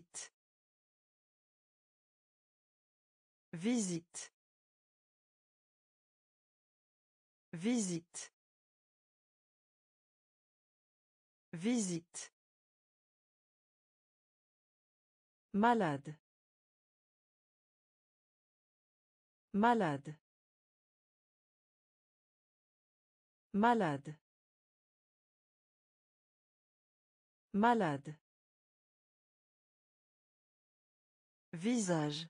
Visite. Visite. Visite. Visite. Malade. Malade. Malade. Malade. Visage.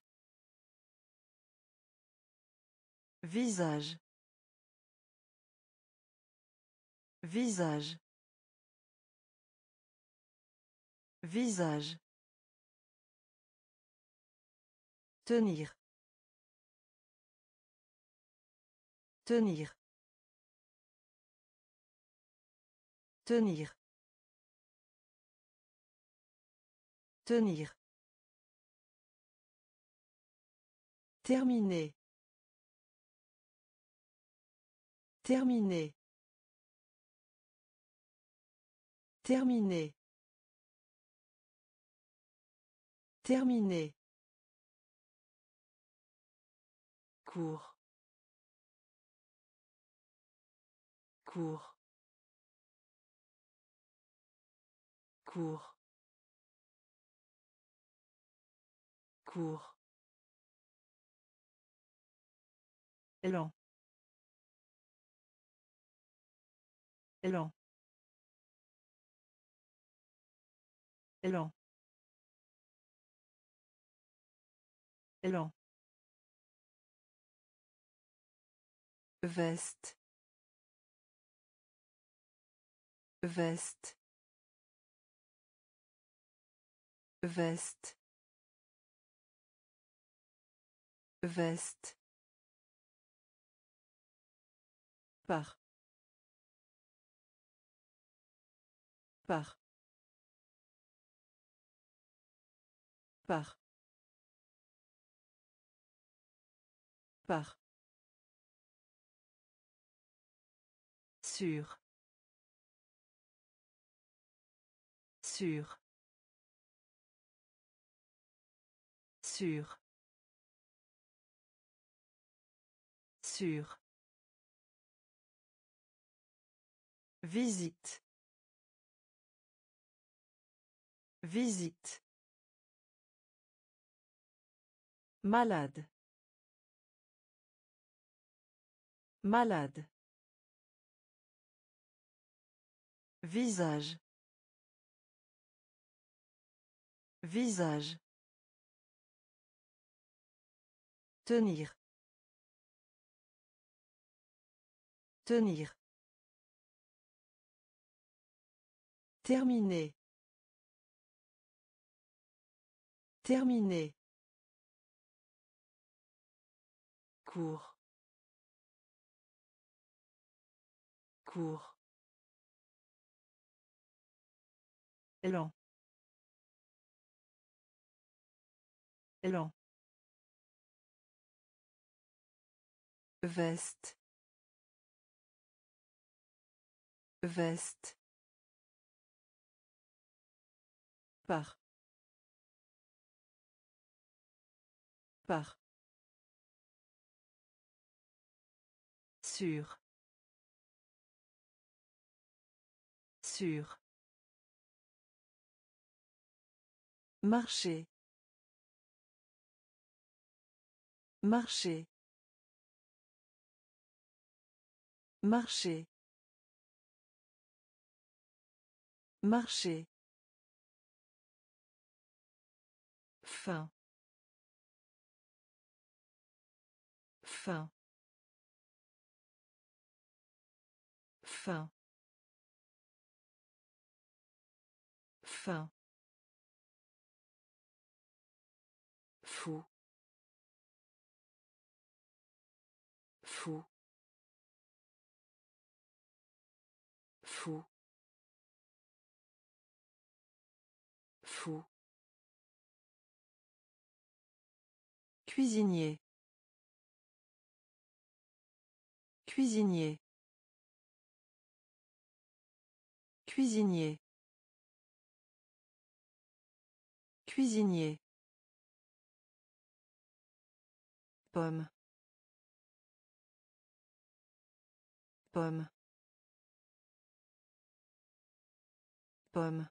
Visage. Visage. Visage. Tenir. Tenir. Tenir. Tenir. Terminé. Terminé. Terminé. Terminé. Cours. Cours. Cours. Cours. Élan. Élan. Élan. Élan. Veste. Veste. Veste. Veste. Par. Par. Par. Par. Sûr. Sûr. Sûr. Sûr. Visite. Visite. Malade. Malade. Visage. Visage. Tenir. Tenir. Terminé. Terminé. Cours. Cours. Élan. Élan. Veste. Veste. Par. Par. Sûr. Sûr. Marcher. Marcher. Marcher. Marcher. Fin. Fin. Fin. Fin. Fou. Fou. Fou. Fou. Cuisinier. Cuisinier. Cuisinier. Cuisinier. Pomme. Pomme. Pomme.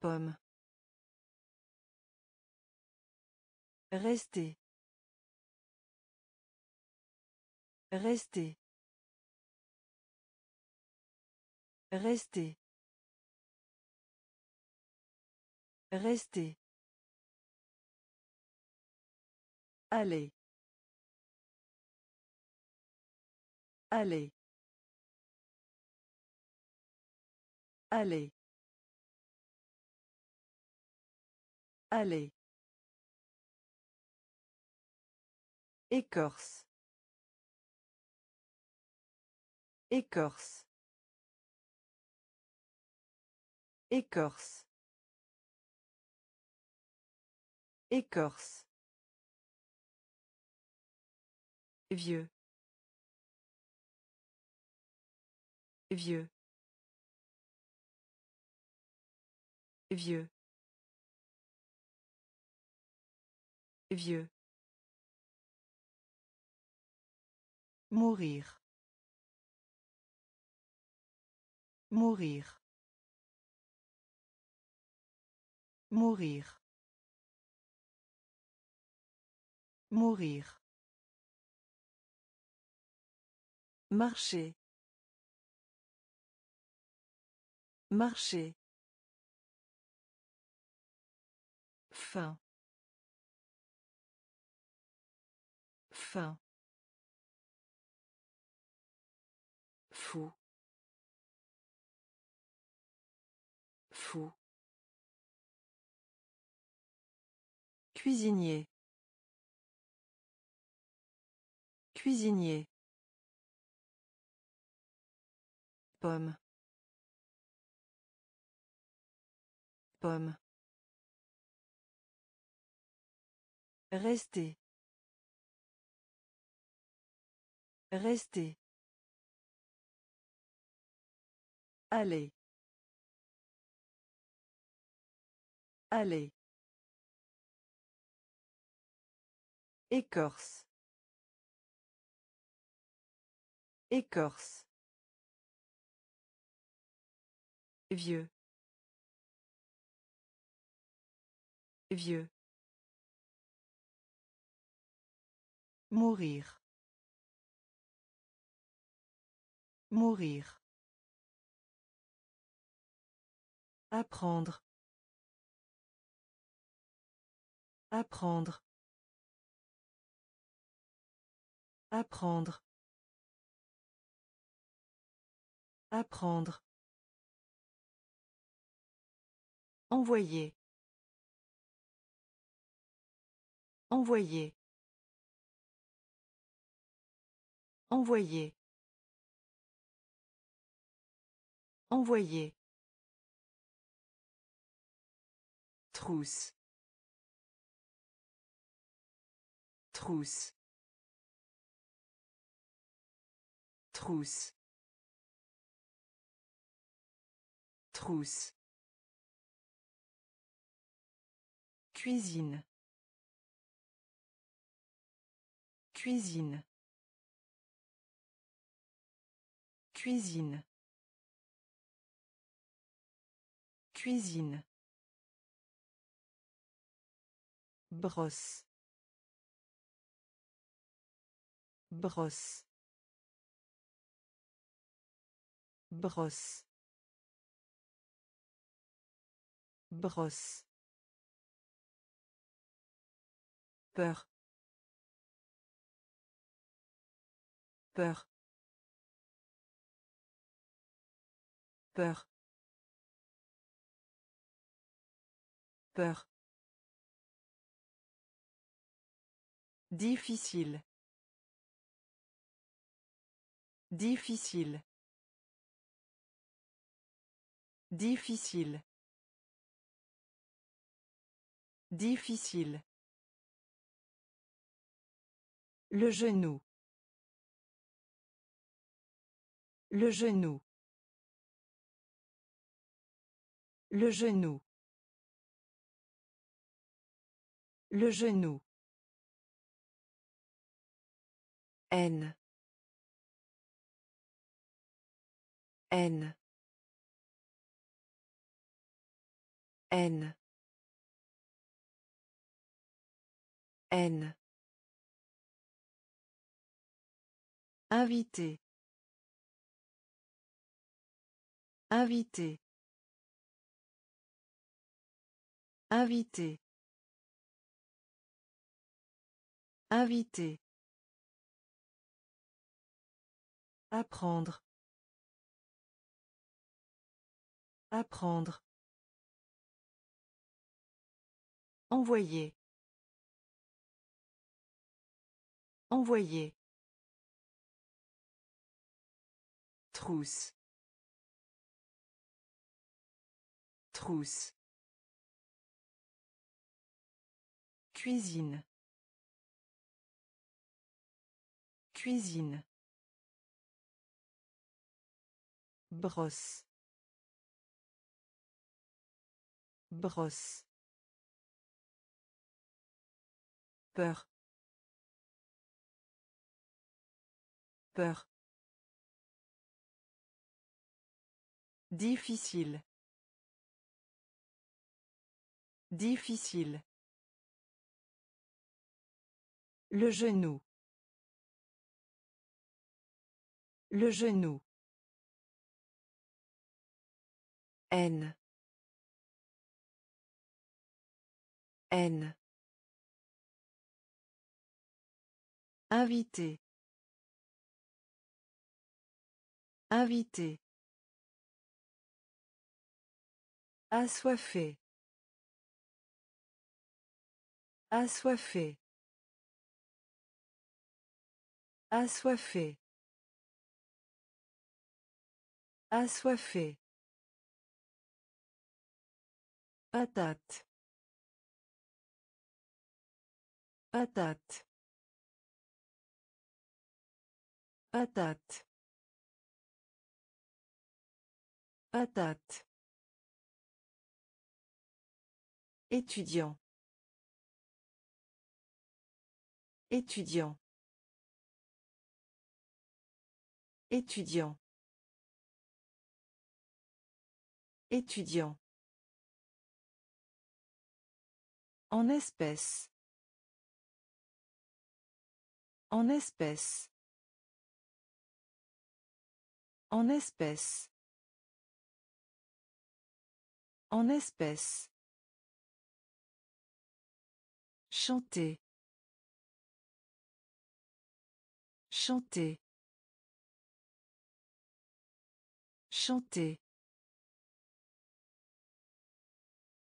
Pomme. Rester. Rester. Rester. Rester. Allez. Allez. Allez. Allez. Écorce. Écorce. Écorce. Écorce. Vieux. Vieux. Vieux. Vieux. Mourir. Mourir. Mourir. Mourir. Marcher. Marcher. Fin. Fin. Fou. Fou. Cuisinier. Cuisinier. Pomme. Pomme. Rester. Rester. Allez. Allez. Écorce. Écorce. Vieux. Vieux. Mourir. Mourir. Apprendre. Apprendre. Apprendre. Apprendre. Envoyer. Envoyer. Envoyer. Envoyer. Trousse. Trousse. Trousse. Trousse. Cuisine. Cuisine. Cuisine. Cuisine. Brosse. Brosse. Brosse. Brosse. Peur. Peur. Peur. Peur. Difficile. Difficile. Difficile. Difficile. Le genou. Le genou. Le genou. Le genou. N. N. N. N. Invité. Invité. Invité. Invité. Apprendre. Apprendre. Envoyer. Envoyer. Trousse. Trousse. Cuisine. Cuisine. Brosse. Brosse. Peur. Peur. Difficile. Difficile. Le genou. Le genou. N. N. Invité. Invité. Assoiffé. Assoiffé. Assoiffé. Assoiffé. Patate. Patate. Patate. Patate. Étudiant. Étudiant. Étudiant. Étudiant. En espèce. En espèce. En espèce. En espèce. Chanter. Chanter. Chanter.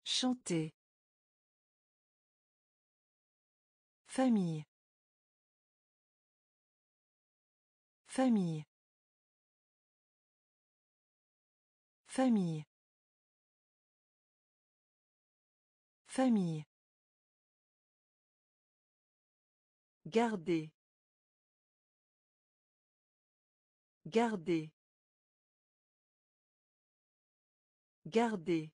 Chanter. Famille. Famille. Famille. Famille. Garder. Garder. Garder.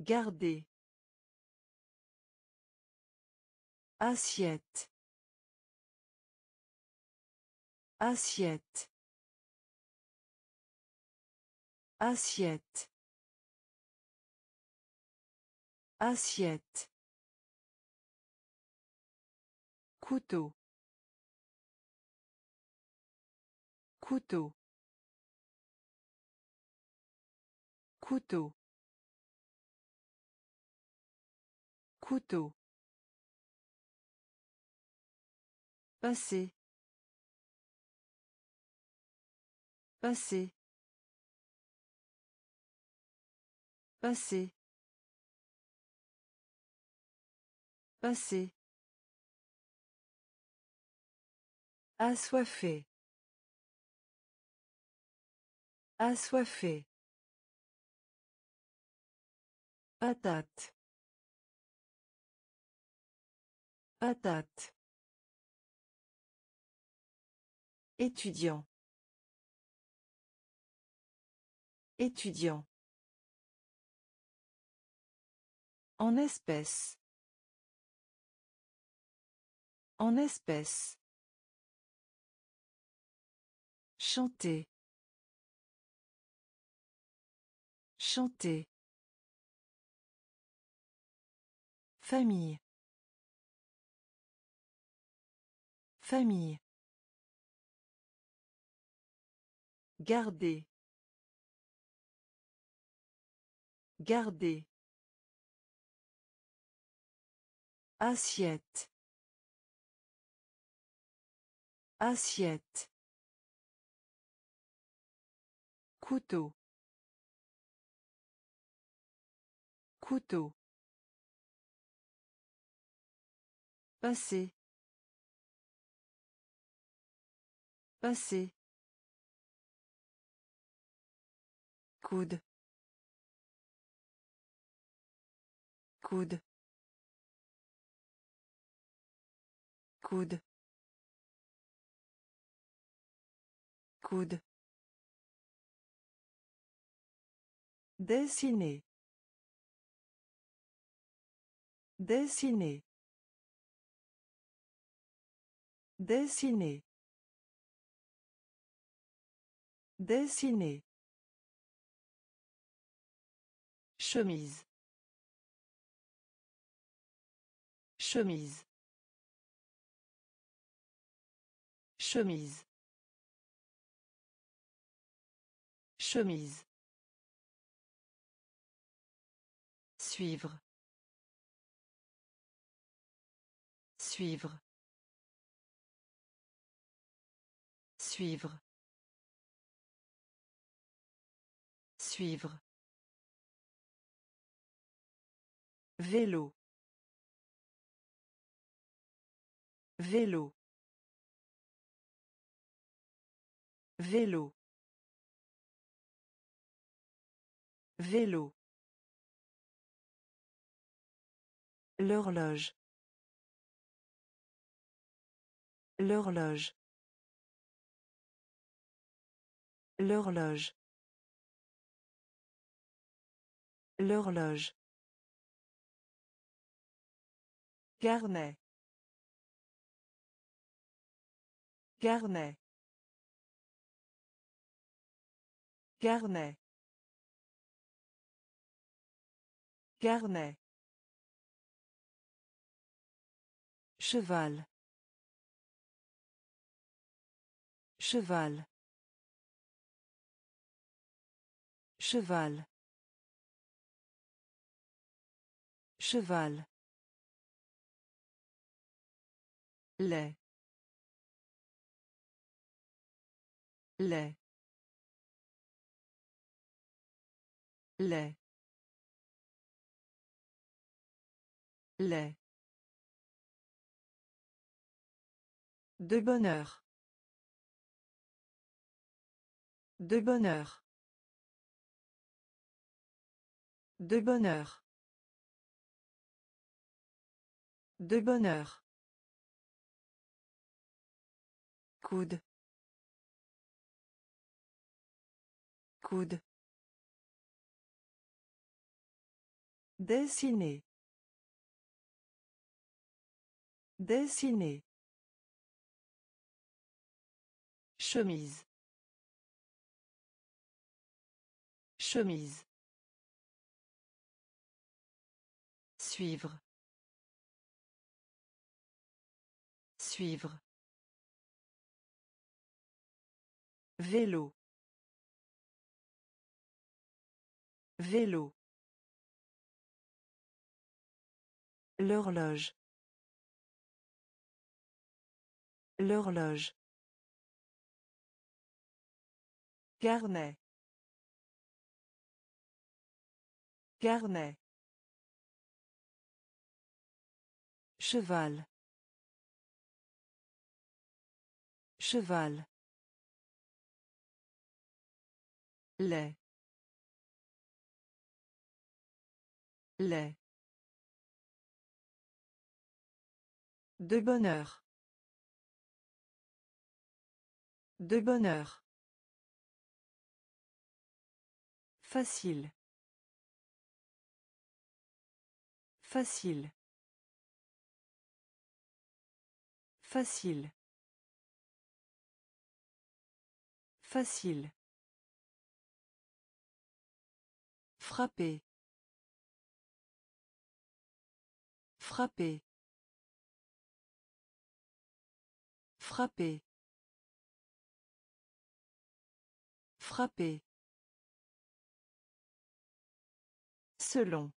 Garder. Assiette. Assiette. Assiette. Assiette. Couteau. Couteau. Couteau. Couteau. Passer. Passer. Passer. Passer. Assoiffé. Assoiffé. Patate. Patate. Étudiant. Étudiant. En espèce. En espèce. Chanter. Chanter. Famille. Famille. Garder. Garder. Assiette. Assiette. Couteau. Couteau. Passer. Passer. Coude. Coude. Coude. Coude. Dessiner. Dessiner. Dessiner. Dessiner. Chemise. Chemise. Chemise. Chemise. Suivre. Suivre. Suivre. Suivre. Vélo. Vélo. Vélo. Vélo. L'horloge. L'horloge. L'horloge. L'horloge. Carnet. Carnet. Carnet. Carnet. Cheval. Cheval. Cheval. Cheval. Lait lait lait lait De bonheur. De bonheur. De bonheur. De bonheur. Coude. Coude. Dessiner. Dessiner. Chemise. Chemise. Suivre. Suivre. Vélo. Vélo. L'horloge. L'horloge. Carnet. Carnet. Cheval. Cheval. Lait lait De bonheur. De bonheur. Facile. Facile. Facile. Facile. Frapper. Frapper. Frapper. Frapper. Selon.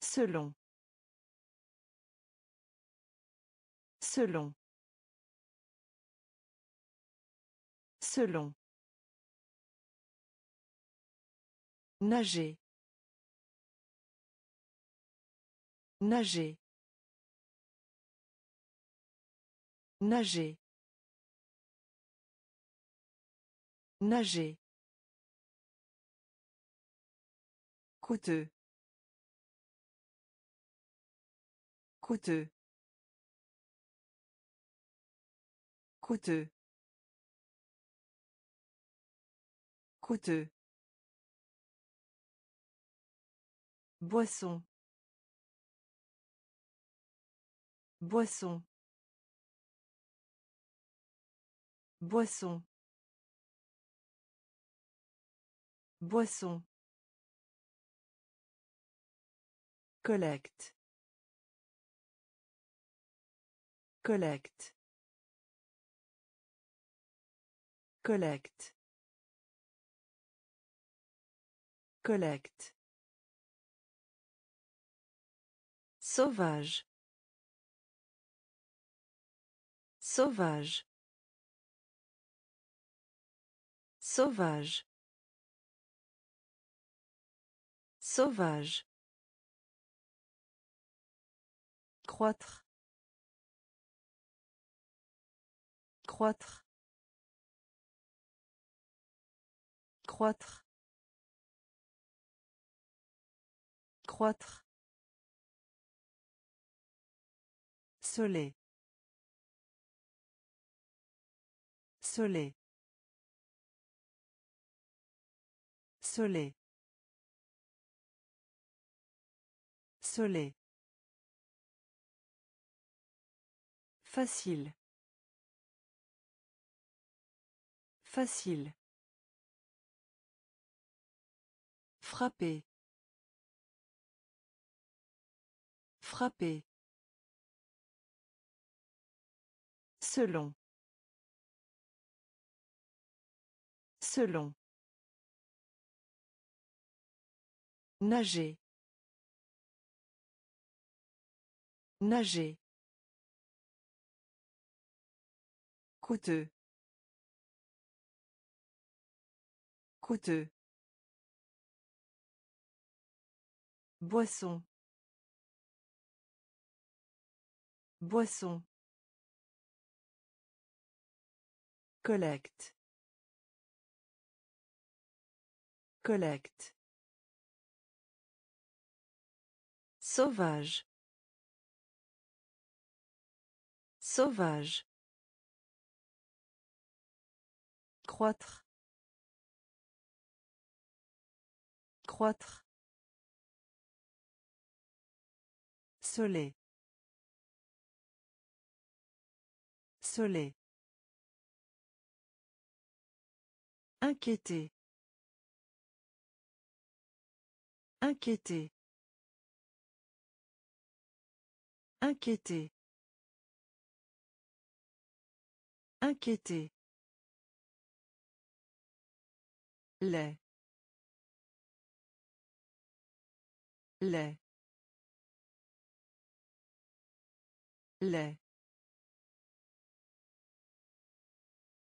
Selon. Selon. Selon. Nager. Nager. Nager. Nager. coûteux coûteux coûteux coûteux Boisson. Boisson. Boisson. Boisson. Collecte. Collecte. Collecte. Collecte. Sauvage. Sauvage. Sauvage. Sauvage. Croître. Croître. Croître. Croître. Soleil. Soleil. Soleil. Soleil. Facile. Facile. Frapper. Frapper. Selon. Selon. Nager. Nager. coûteux coûteux Boisson. Boisson. Collecte. Collecte. Sauvage. Sauvage. Croître. Croître. Soleil. Soleil. Inquiété. Inquiété. Inquiété. Inquiété. lait lait lait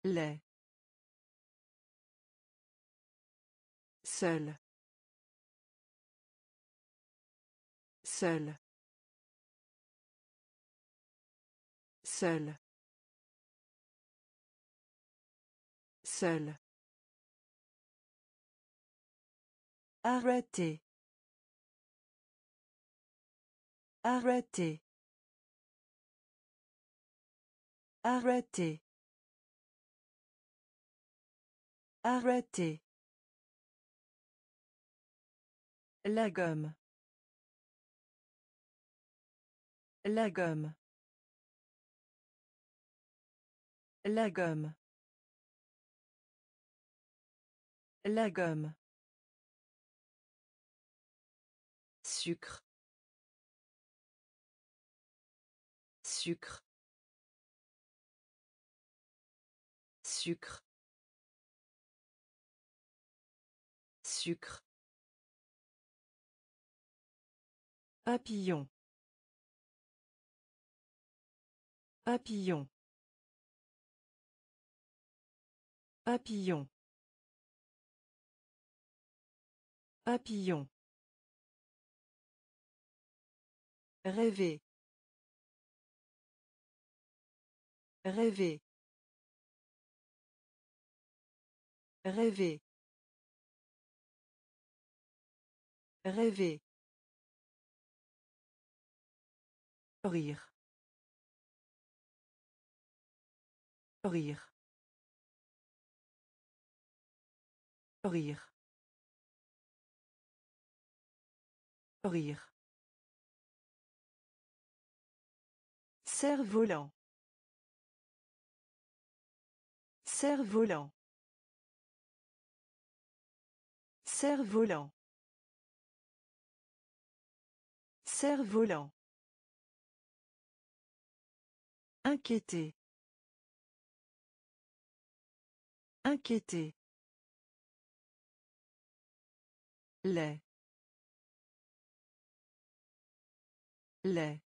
lait Seul. Seul. Seul. Seul. Arrêtez. Arrêtez. Arrêtez. Arrêter. La gomme. La gomme. La gomme. La gomme. Sucre. Sucre. Sucre. Sucre. Papillon. Papillon. Papillon. Papillon. Rêver. Rêver. Rêver. Rêver. Rire. Rire. Rire. Rire. Cerf-volant. Cerf-volant. Cerf-volant. Cerf-volant. Inquiété. Inquiété. lait lait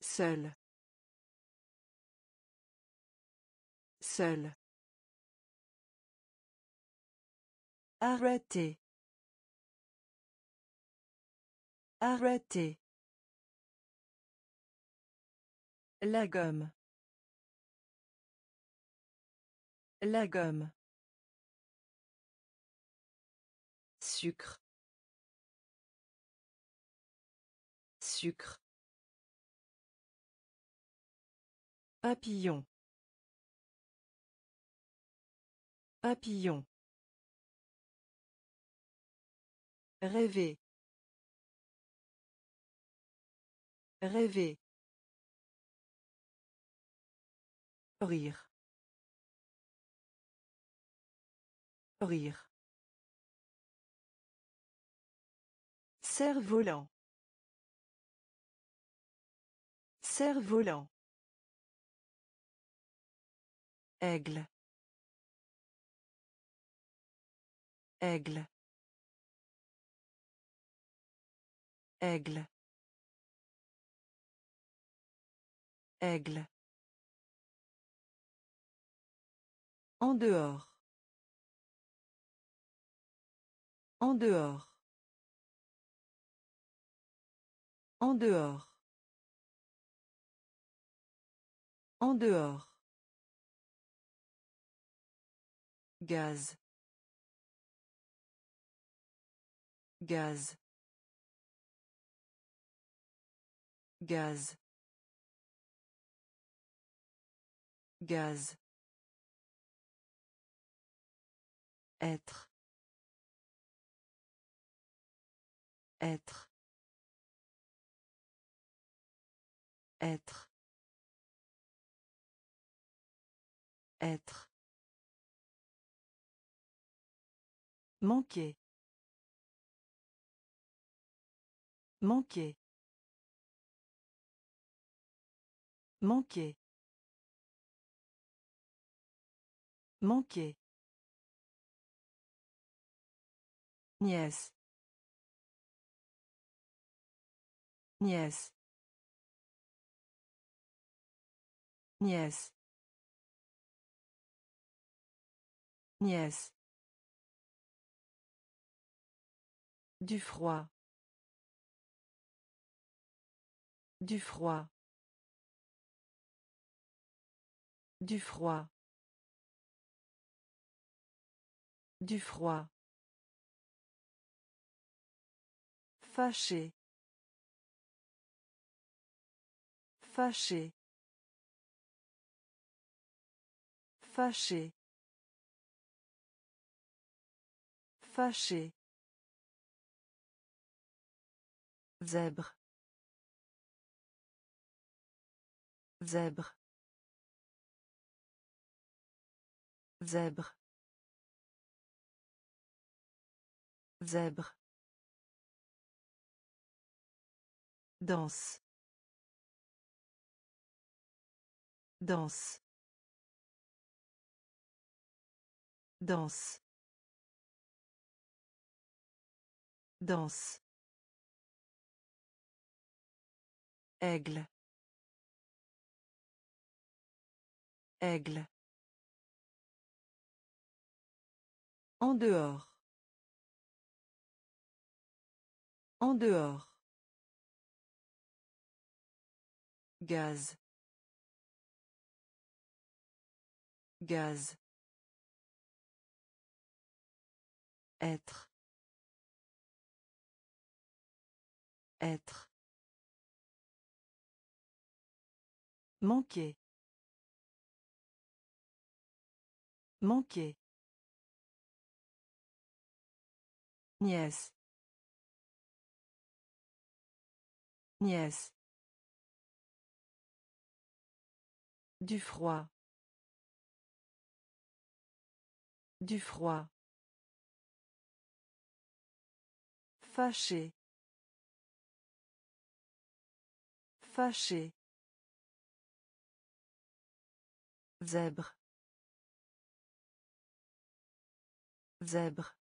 seul seul Arrêter. Arrêter. La gomme. La gomme. Sucre. Sucre. Papillon. Papillon. Rêver. Rêver. Rire. Rire. Cerf-volant. Cerf-volant. Aigle. Aigle. Aigle. Aigle. En dehors. En dehors. En dehors. En dehors. Gaz. Gaz. Gaz. Gaz. Être. Être. Être. Être. Manquer. Manquer. Manquer. Manquer. Nièce. Nièce. Nièce. Nièce. Du froid. Du froid. Du froid. Du froid. Fâché. Fâché. Fâché. Fâché. Zèbre. Zèbre. Zèbre. Zèbre. Danse. Danse. Danse. Danse. Aigle. Aigle. En dehors. En dehors. Gaz. Gaz. Être. Être. Manquer. Manquer. Nièce. Nièce. Du froid. Du froid. Fâché. Fâché. Zèbre. Zèbre.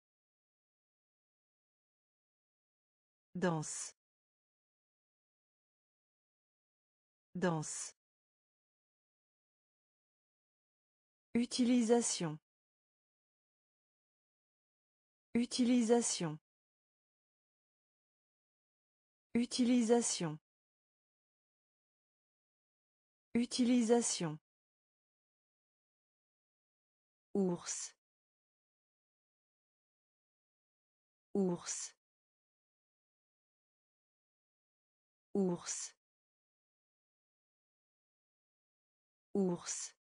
Danse. Danse. Utilisation. Utilisation. Utilisation. Utilisation. Ours. Ours. Ours. Ours.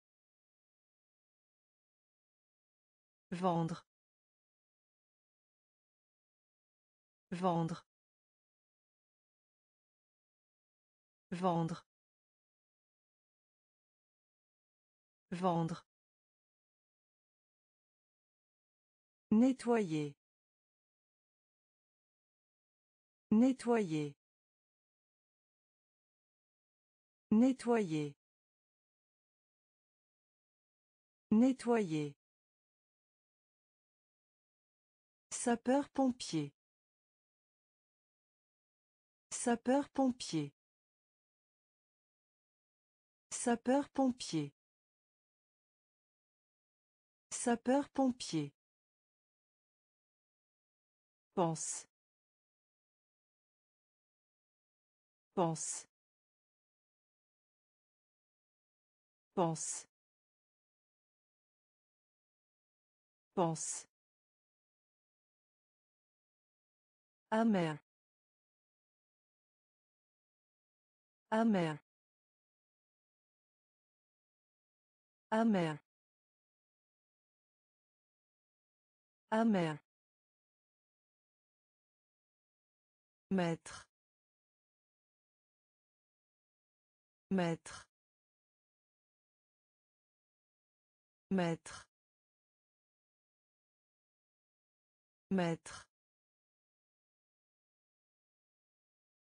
Vendre. Vendre. Vendre. Vendre. Nettoyer. Nettoyer. Nettoyer. Nettoyer. Sapeur-pompier. Sapeur-pompier. Sapeur-pompier. Sapeur-pompier. Pense. Pense. Pense. Pense. Amer. Amer. Amer. Amer. Maître. Maître. Maître. Maître.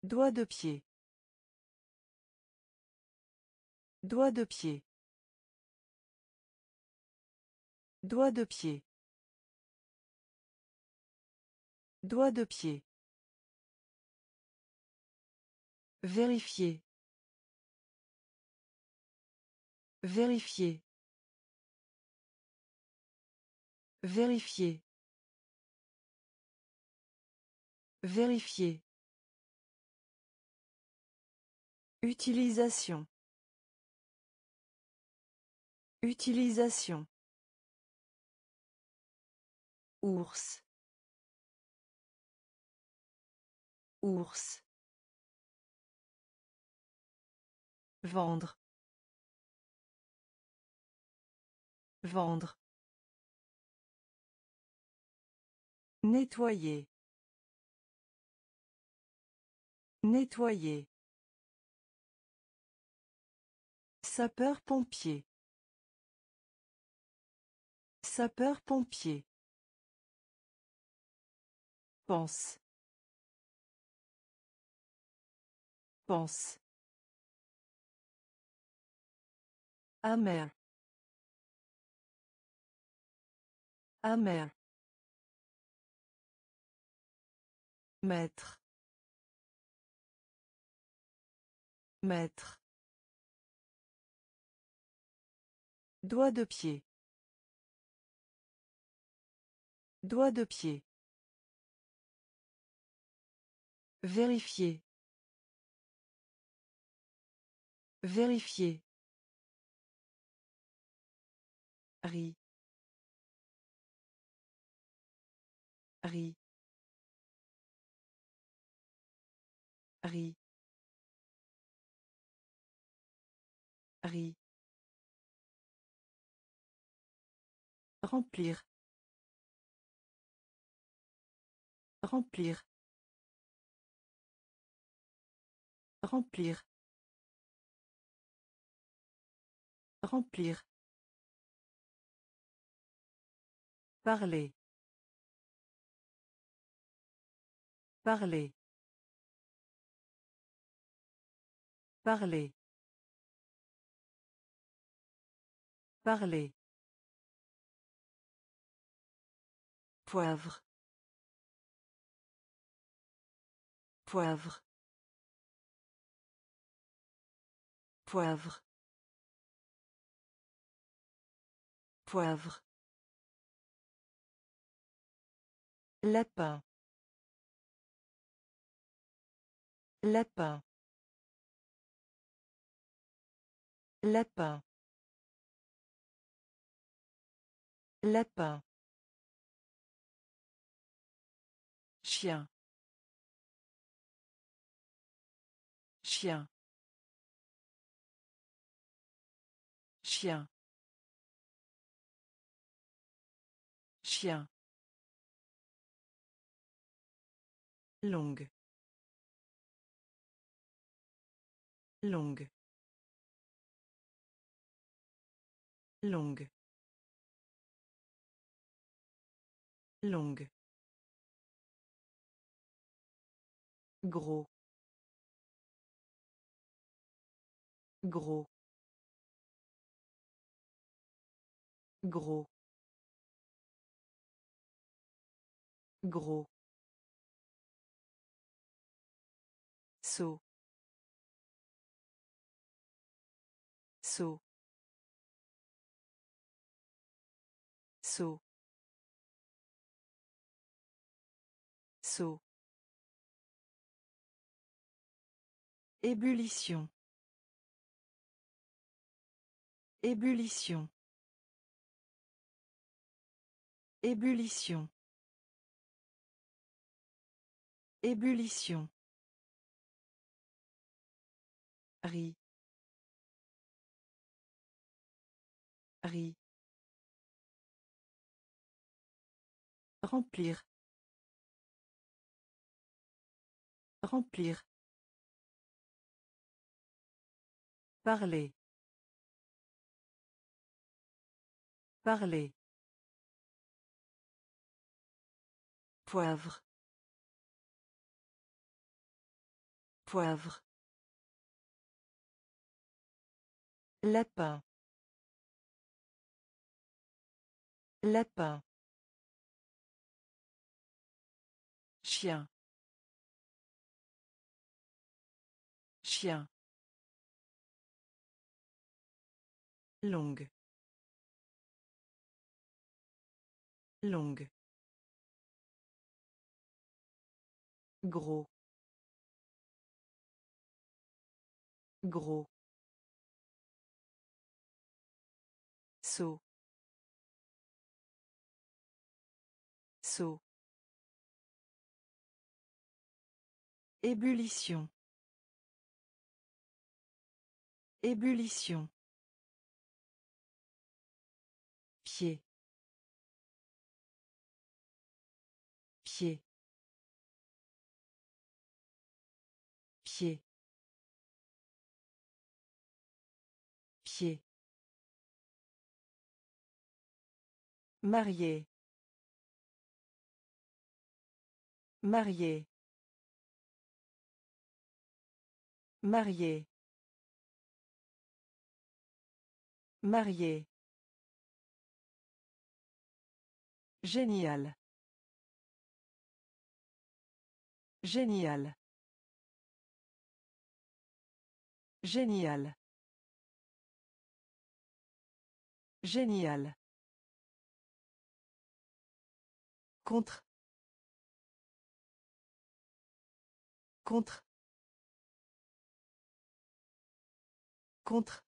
Doigt de pied. Doigt de pied. Doigt de pied. Doigt de pied. Vérifier. Vérifier. Vérifier. Vérifier. Utilisation. Utilisation. Ours. Ours. Vendre. Vendre. Nettoyer. Nettoyer. Sapeur-pompier. Sapeur-pompier. Pense. Pense. Amer. Amer. Maître. Maître. Doigt de pied. Doigt de pied. Vérifier. Vérifier. Riz. Riz. Riz. Remplir. Remplir. Remplir. Remplir. Parler. Parler. Parler. Parler. Poivre. Poivre. Poivre. Poivre. Lapin. Lapin. Lapin. Lapin. Chien. Chien. Chien. Chien. Longue. Longue. Longue. Longue. Gros. Gros. Gros. Gros. Saut. Saut. Saut. Saut. Ébullition. Ébullition. Ébullition. Ébullition. Riz. Riz. Remplir. Remplir. Parler. Parler. Poivre. Poivre. Lapin. Lapin. Chien. Chien. Longue. Longue. Gros. Gros. Saut. Saut. Ébullition. Ébullition. Pied. Pied. Pied. Pied. Marié. Marié. Marié. Marié. Génial. Génial. Génial. Génial. Contre. Contre. Contre.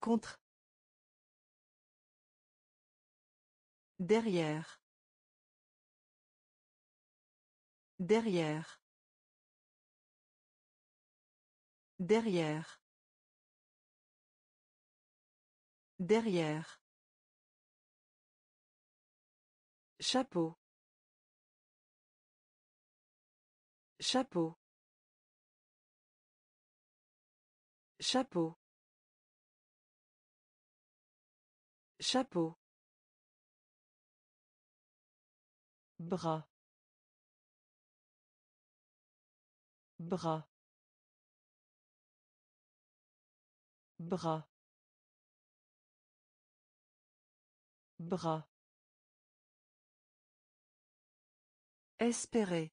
Contre. Derrière. Derrière. Derrière. Derrière. Chapeau. Chapeau. Chapeau. Chapeau. Bras. Bras. Bras. Bras. Espérer.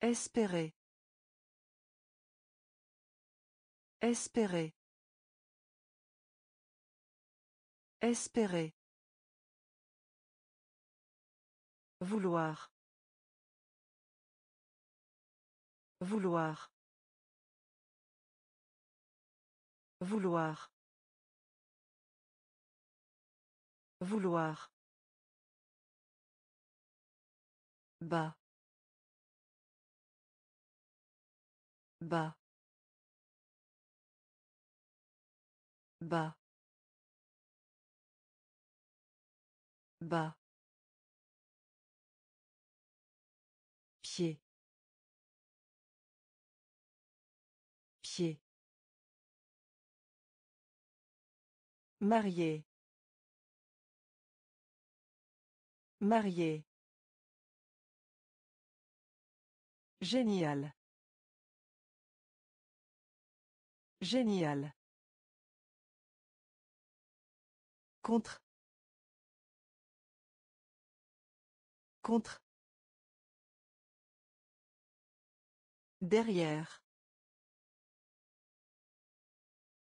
Espérer. Espérer. Espérer. Vouloir. Vouloir. Vouloir. Vouloir. Bas. Bas. Bas. Bas. Marié. Marié. Génial. Génial. Contre. Contre. Derrière.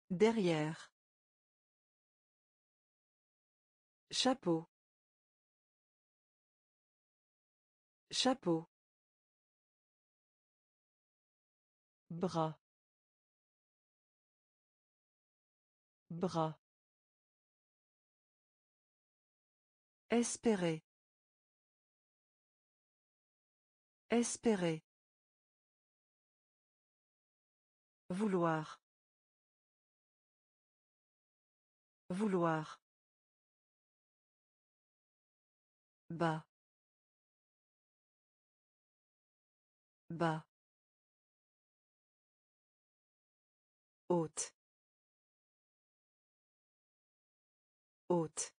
Derrière. Chapeau. Chapeau. Bras. Bras. Espérer. Espérer. Vouloir. Vouloir. Bas. Bas. Haute. Haute.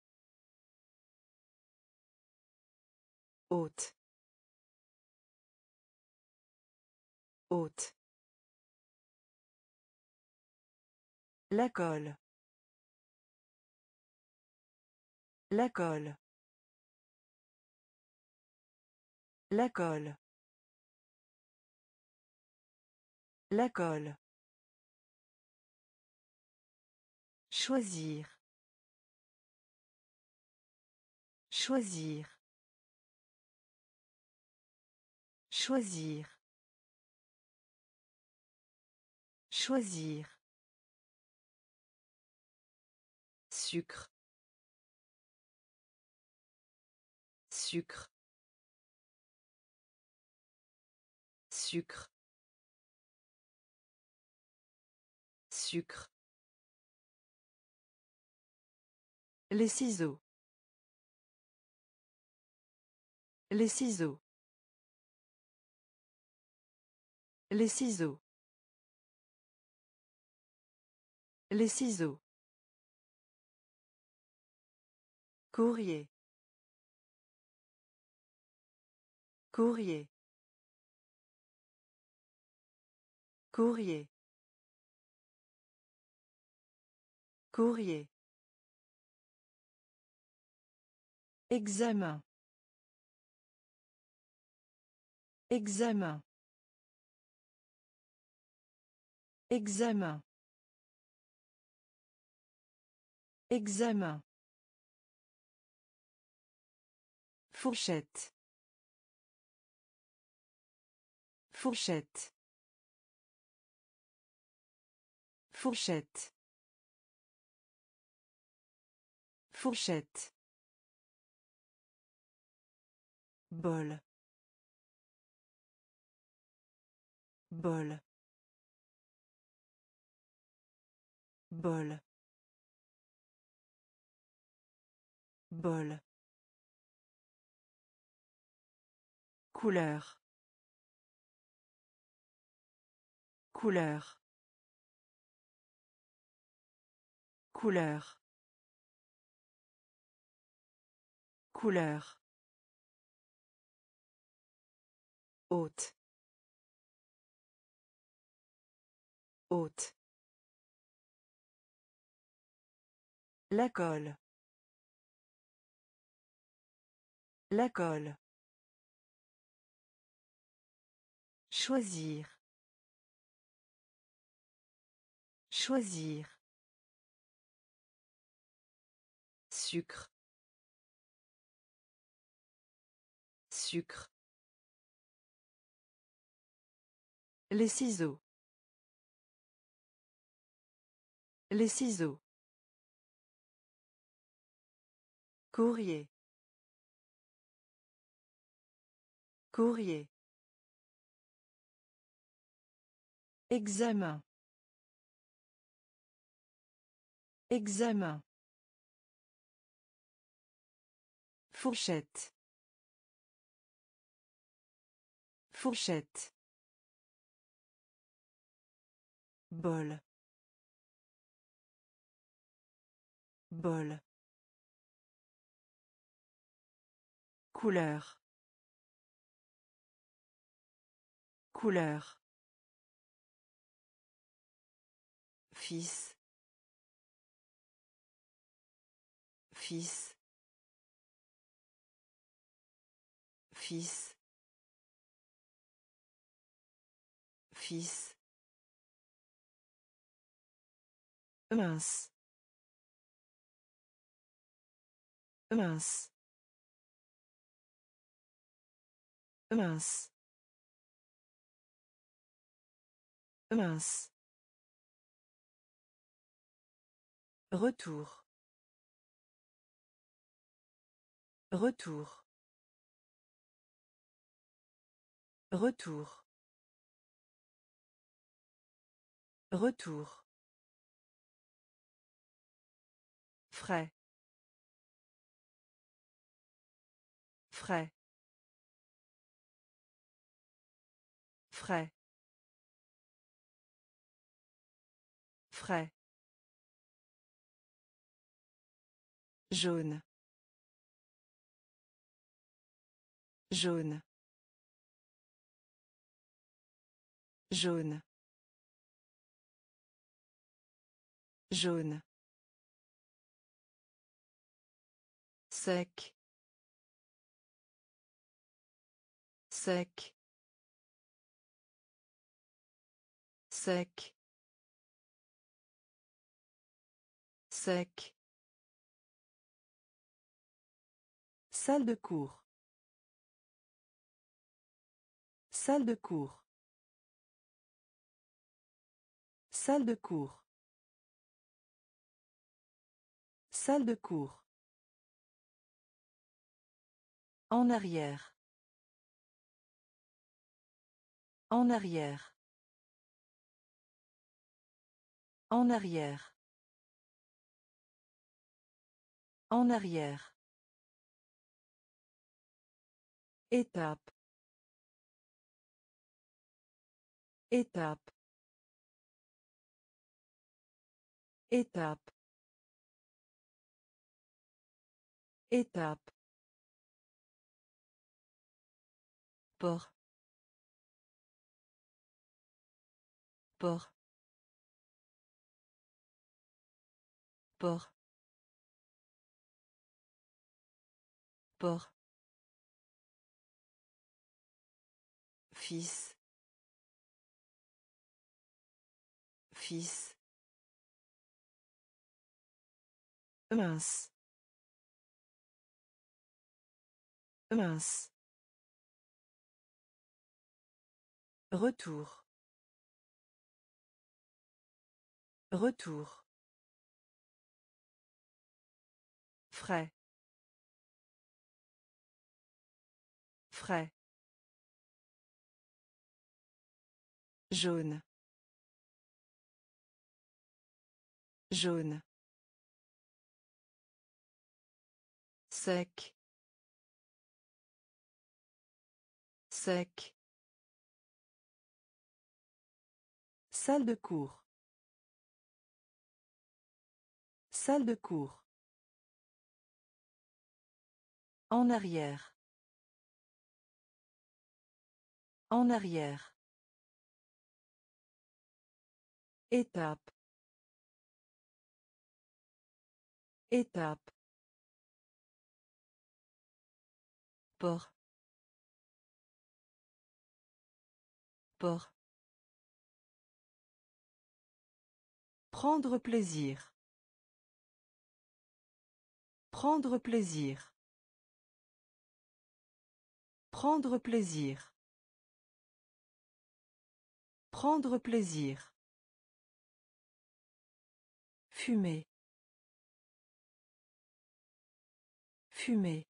Haute. Haute. La colle. La colle. La colle. La colle. Choisir. Choisir. Choisir. Choisir. Sucre. Sucre. Sucre. Sucre. Les ciseaux. Les ciseaux. Les ciseaux. Les ciseaux. Courrier. Courrier. Courrier. Courrier. Examen. Examen. Examen. Examen. Fourchette. Fourchette. Fourchette. Fourchette. Bol. Bol. Bol. Bol. Couleur. Couleur. Couleur. Couleur. Haute. Haute. La colle. La colle. Choisir. Choisir. Sucre. Sucre. Les ciseaux. Les ciseaux. Courrier. Courrier. Examen. Examen. Fourchette. Fourchette. Bol. Bol. Couleur. Couleur. Fils. Fils. Fils. Fils. Mince. Mince. Mince. Mince. Retour. Retour. Retour. Retour. Frais. Frais. Frais. Frais. Jaune. Jaune. Jaune. Jaune. Sec. Sec. Sec. Sec. Salle de cours. Salle de cours. Salle de cours. Salle de cours. En arrière. En arrière. En arrière. En arrière. Étape. Étape. Étape. Étape. Port. Port. Port. Port. Fils. Fils. Mince. Mince. Retour. Retour. Frais. Frais. Jaune. Jaune. Sec. Sec. Salle de cours. Salle de cours. En arrière. En arrière. Étape. Étape. Port. Prendre plaisir. Prendre plaisir. Prendre plaisir. Prendre plaisir. Fumer. Fumer.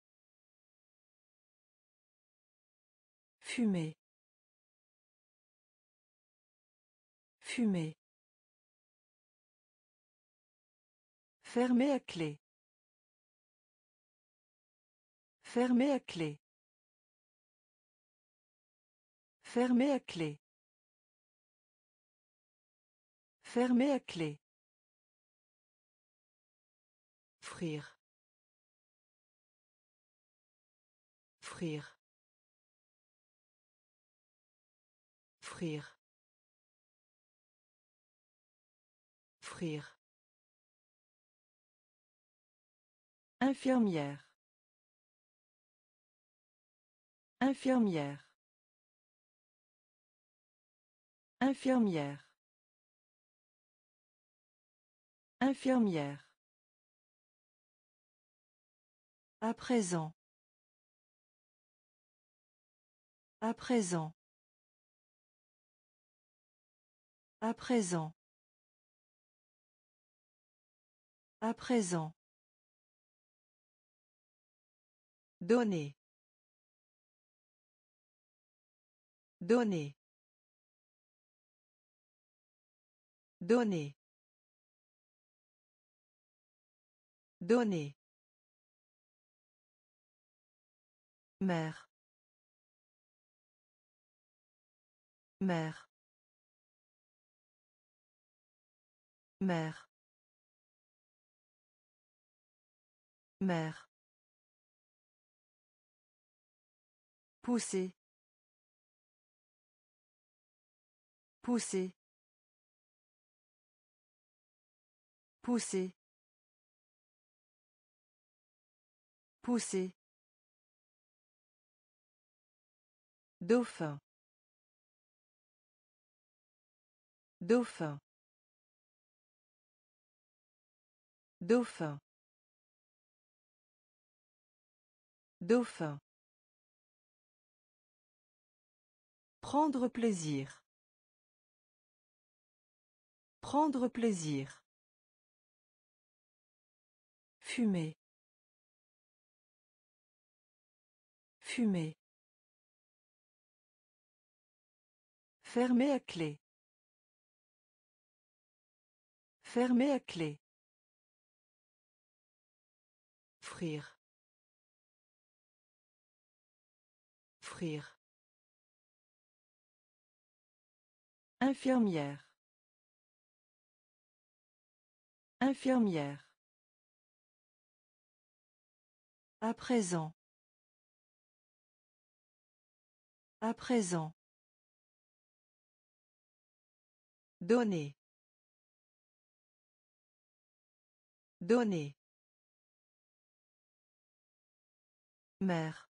Fumer. Fumer. Fermer à clé. Fermer à clé. Fermer à clé. Fermer à clé. Frire. Frire. Frire. Infirmière. Infirmière. Infirmière. Infirmière. À présent. À présent. À présent. À présent. Donner. Donner. Donner. Donner. Mère. Mère. Mère. Mère. Pousser. Pousser. Pousser. Pousser. Dauphin. Dauphin. Dauphin. Dauphin. Prendre plaisir. Prendre plaisir. Fumer. Fumer. Fermer à clé. Fermer à clé. Frire. Infirmière. Infirmière. À présent. À présent. Donner. Donner. Mère.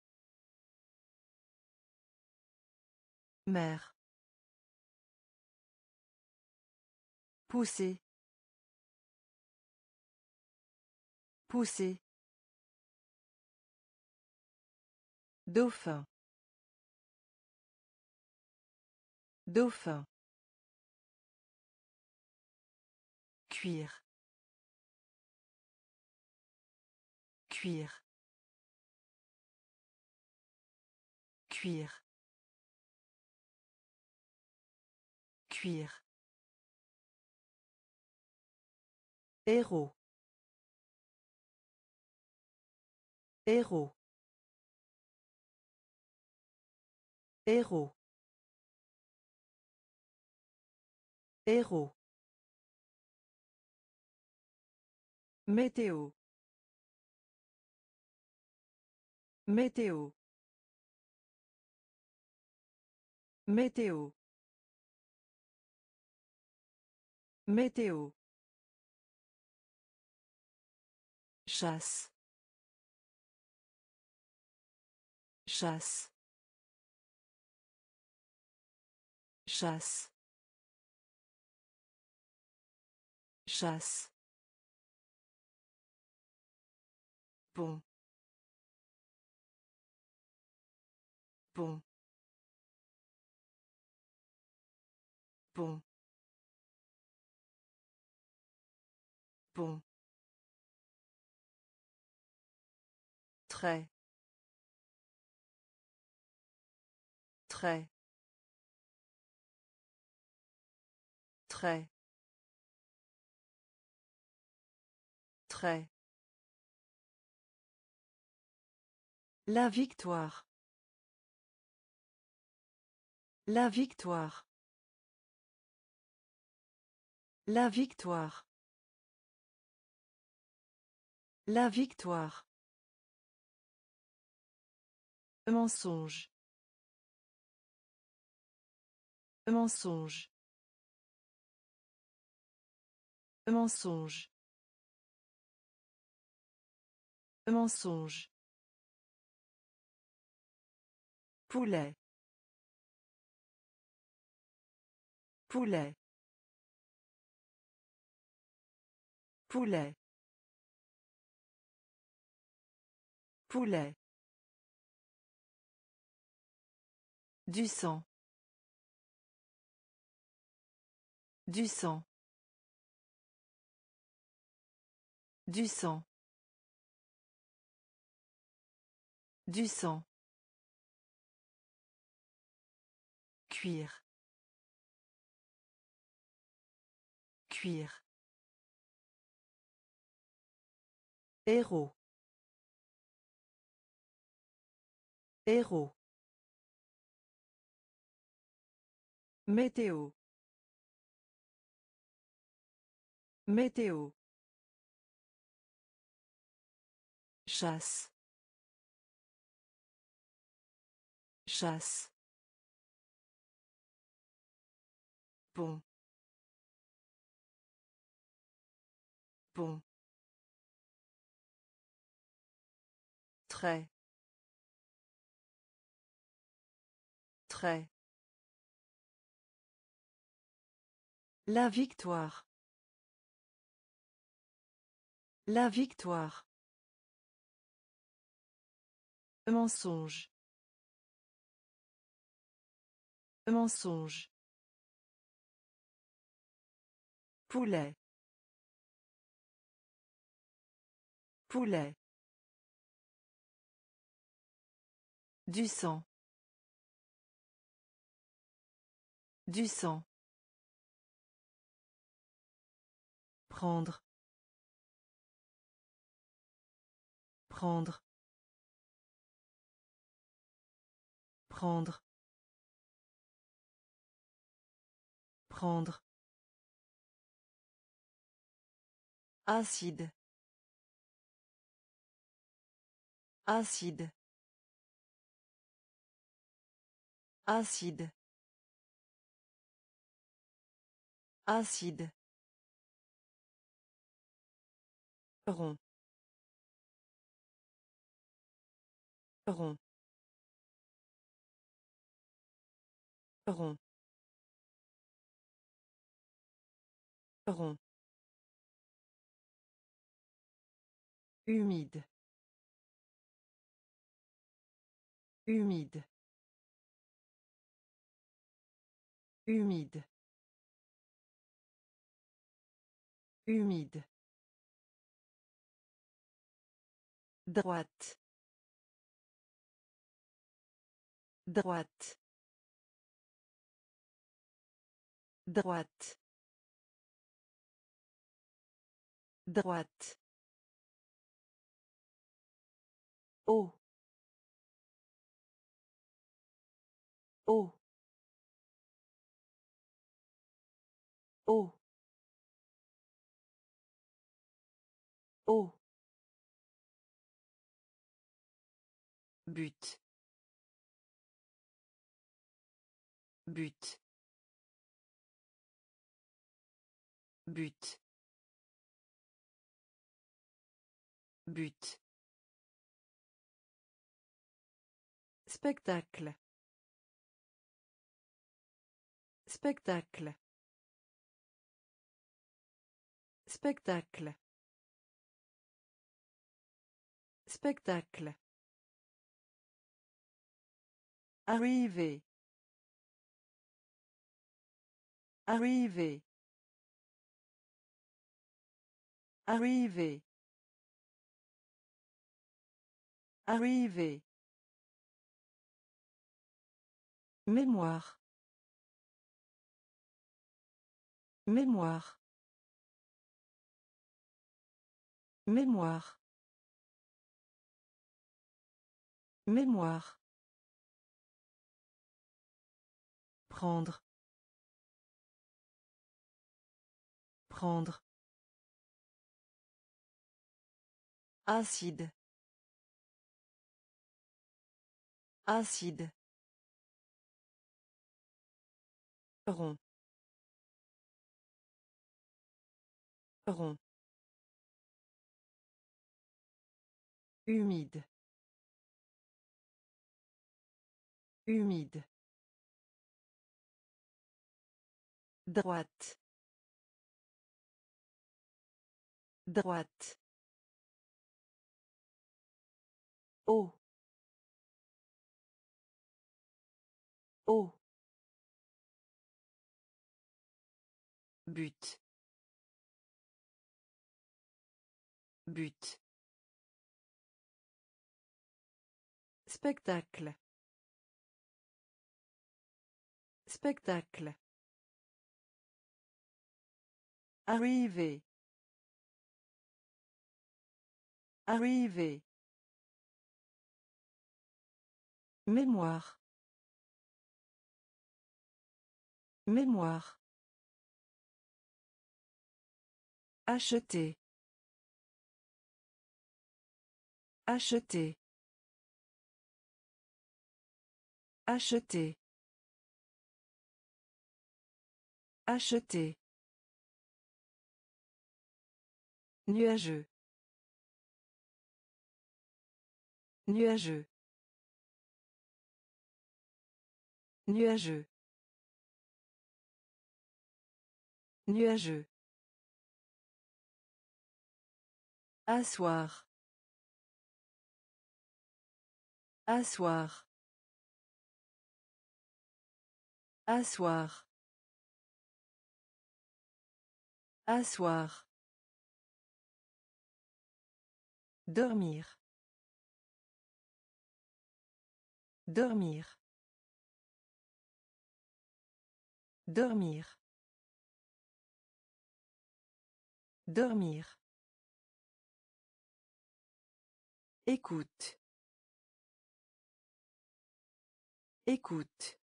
Mère. Pousser. Pousser. Dauphin. Dauphin. Cuire. Cuire. Cuire. Cuire. Héros. Héros. Héros. Héros. Météo. Météo. Météo. Météo. Chasse. Chasse. Chasse. Chasse. Pont. Pont. Pont. Pont. Très. Très. Très. Très. La victoire. La victoire. La victoire. La victoire. Mensonge. Mensonge. Mensonge. Mensonge. Poulet. Poulet. Poulet. Poulet. Du sang. Du sang. Du sang. Du sang. Cuire. Cuire. Héros. Héros. Météo. Météo. Chasse. Chasse. Pont. Pont. Très. La victoire. La victoire. Mensonge. Mensonge. Poulet. Poulet. Du sang. Du sang. Prendre. Prendre. Prendre. Prendre. Acide. Acide. Acide. Acide. rond. Rond. Rond. Rond. Humide. Humide humide. Humide. Droite. Droite. Droite. Droite. Oh. Oh. but but but but Spectacle. Spectacle. Spectacle. Spectacle. Arriver. Arriver. Arriver. Arriver. Mémoire. Mémoire. Mémoire. Mémoire. Prendre. Prendre. Acide. Acide. rond rond humide. Humide. Droite. Droite. Oh. Oh. but. But spectacle. Spectacle. Arriver arriver mémoire. Mémoire. Acheter. Acheter. Acheter. Acheter. Nuageux. Nuageux. Nuageux. Nuageux. Asseoir. Asseoir. Asseoir. Asseoir. Dormir. Dormir. Dormir. Dormir. Écoute. Écoute.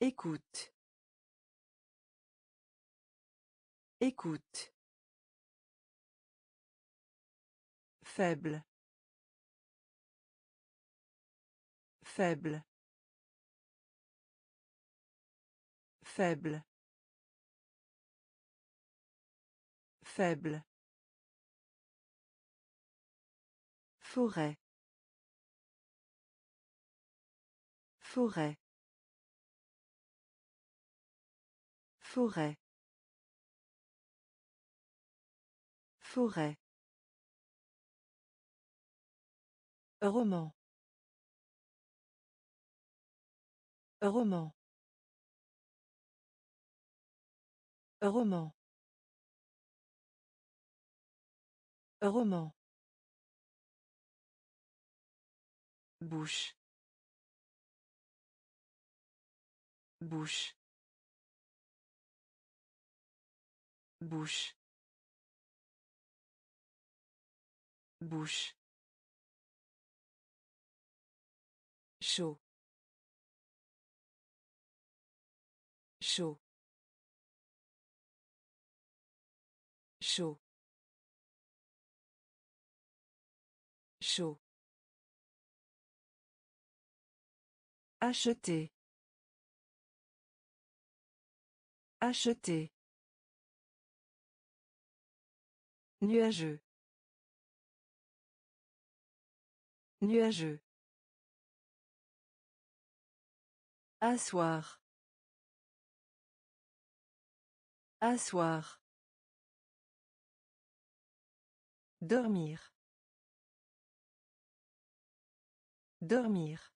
Écoute. Écoute. Faible. Faible. Faible. Faible. Forêt. Forêt. Forêt. Forêt. Roman. Roman. Roman. Roman. Bouche. Bouche. Bouche. Bouche. chaud chaud chaud chaud Acheter. Acheter. Nuageux. Nuageux. Asseoir. Asseoir. Dormir. Dormir.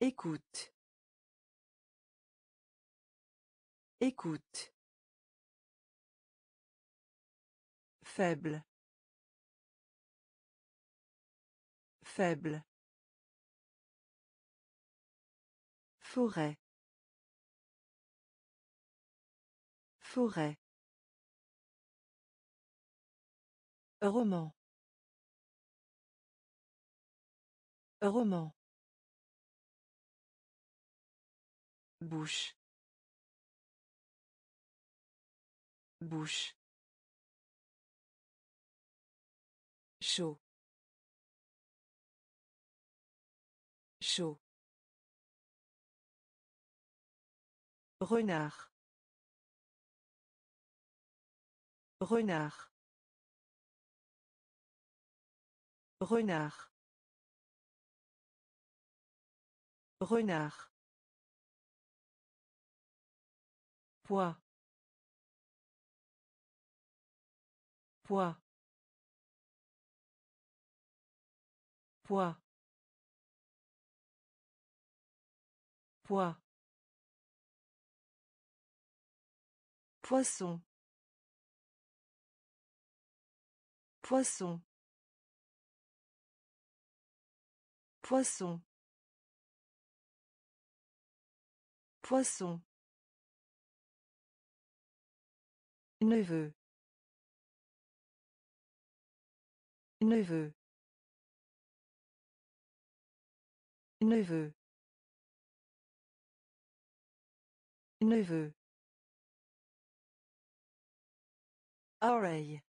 Écoute. Écoute. Faible. Faible. Forêt. Forêt. Roman. Roman. Bouche. Bouche. Chaud. Chaud. Renard. Renard. Renard. Renard. Poids. Poids. Poids. Poisson. Poisson. Poisson. Poisson. Neveu. Neveu. Neveu. Neveu. Oreille.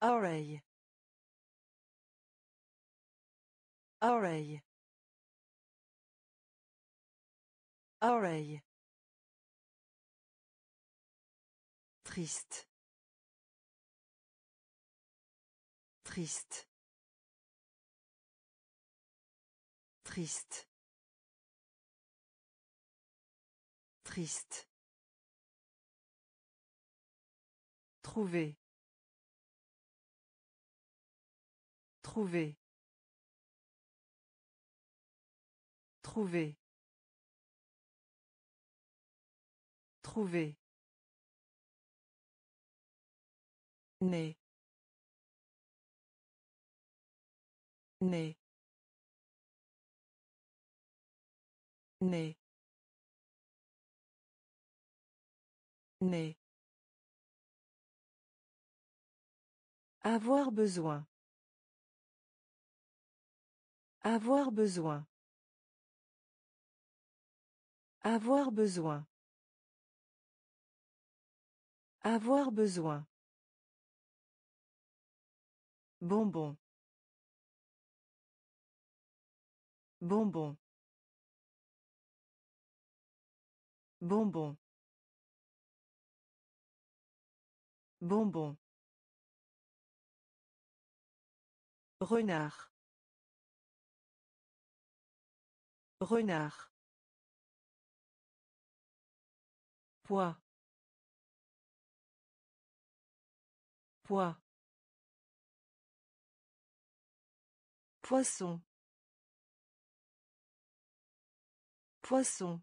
Oreille. Oreille. Oreille. Triste. Triste. Triste. Triste. Trouver. Trouver. Trouver. Trouver. Né. Né. Né. Né. Avoir besoin. Avoir besoin. Avoir besoin. Avoir besoin. Bonbon. Bonbon. Bonbon. Bonbon. Renard. Renard. Poids. Poids. Poisson. Poisson.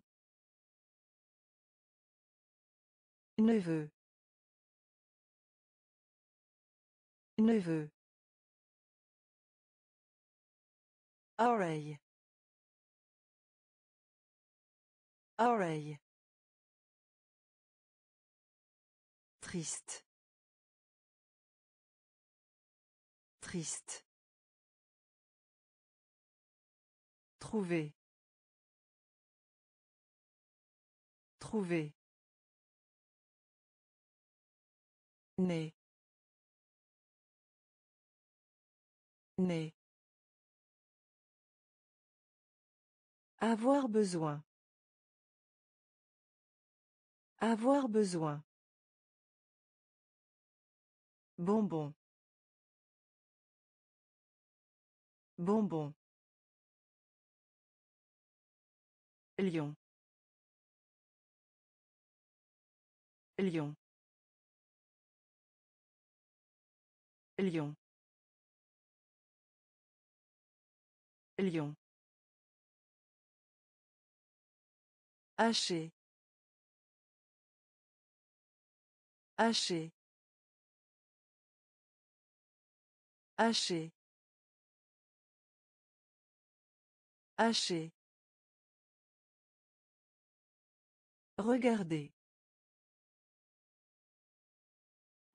Neveu. Neveu. Oreille. Oreille. Triste. Triste. Trouver. Trouver. Né. Né. Avoir besoin. Avoir besoin. Bonbon. Bonbon. Lion. Lion. Lion. Lion. Haché. Haché. Haché. Haché. Regardez.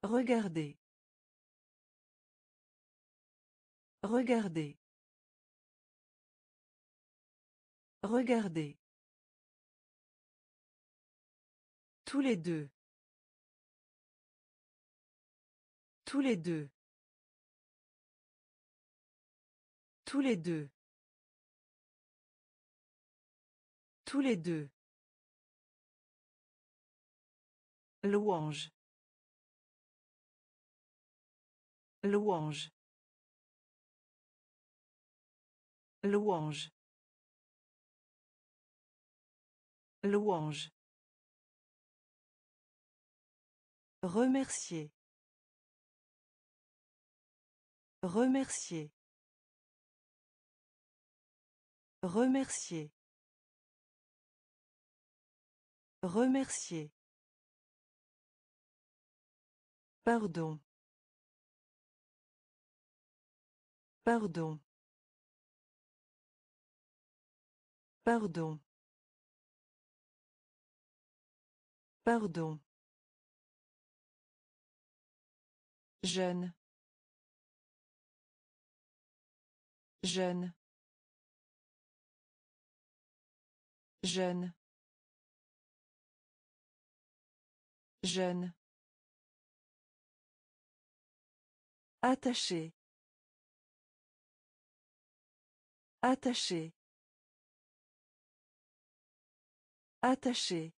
Regardez. Regardez. Regardez. Tous les deux. Tous les deux. Tous les deux. Tous les deux. Louange. Louange. Louange. Louange. Remercier. Remercier. Remercier. Remercier. Pardon. Pardon. Pardon. Pardon. Jeune. Jeune. Jeune. Jeune. Attaché. Attaché. Attaché.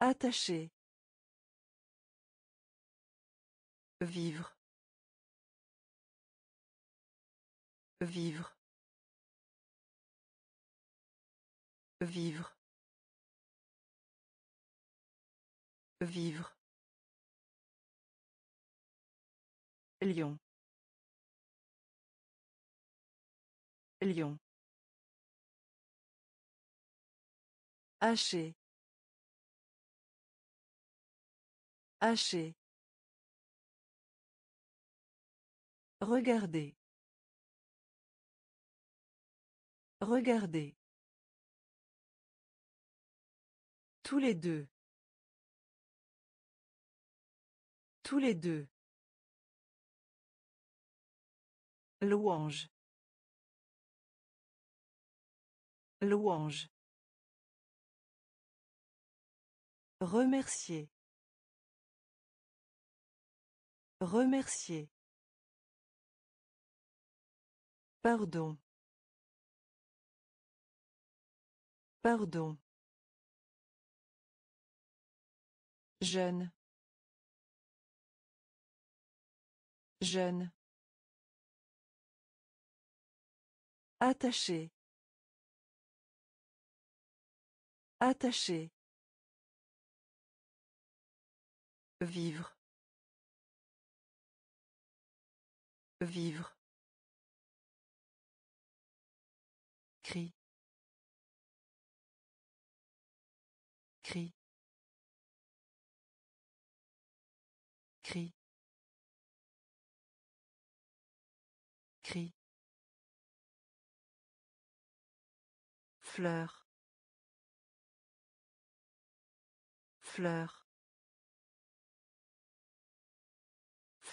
Attaché. Vivre. Vivre. Vivre. Vivre. Lion. Haché. Haché. Regardez. Regardez. Tous les deux. Tous les deux. Louange. Louange. Remercier. Remercier. Pardon. Pardon. Jeune. Jeune. Attaché. Attaché. Vivre. Vivre. Cri. Cri. Cri. Cri. Fleur. Fleur.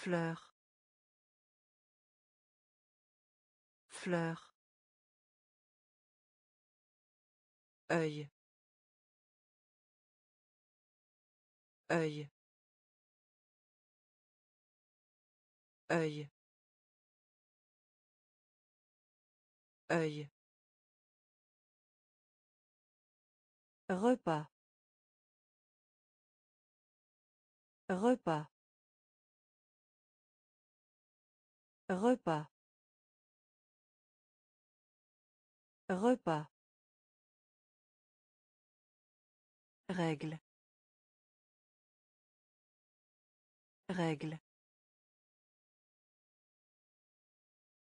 Fleur. Fleur. œil. Œil. Œil. Œil. Repas. Repas repas repas Règle. Règle.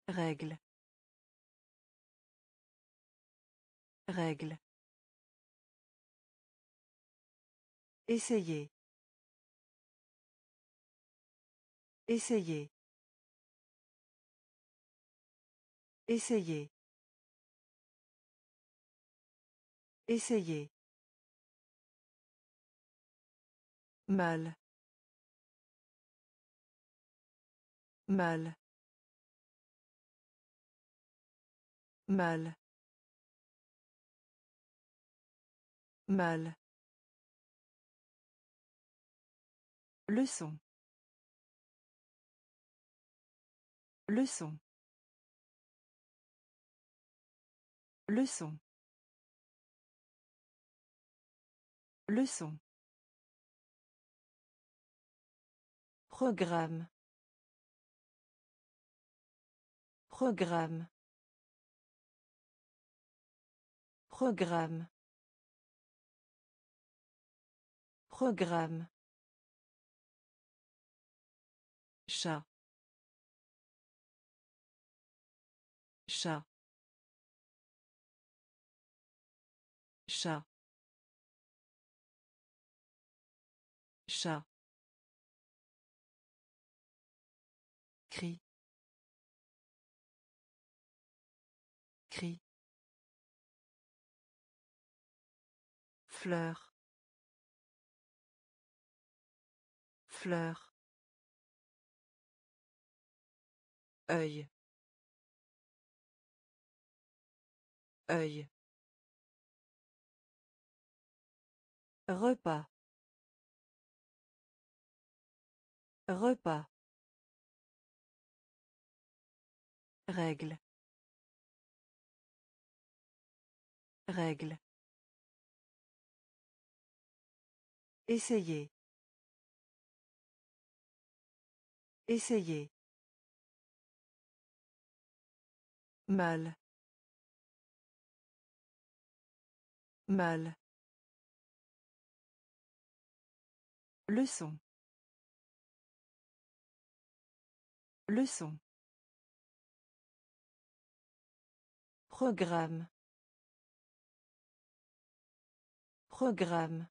Règle. Règle. Essayez. Essayez. Essayez. Essayez. Mal. Mal. Mal. Mal. Leçon. Leçon. Leçon. Leçon. Programme. Programme. Programme. Programme. Chat. Chat. Chat. Chat. Cri. Cri. Fleur. Fleur. œil œil repas repas Règle. Règle. Essayez. Essayez. Mal. Mal. Leçon. Leçon. Programme. Programme.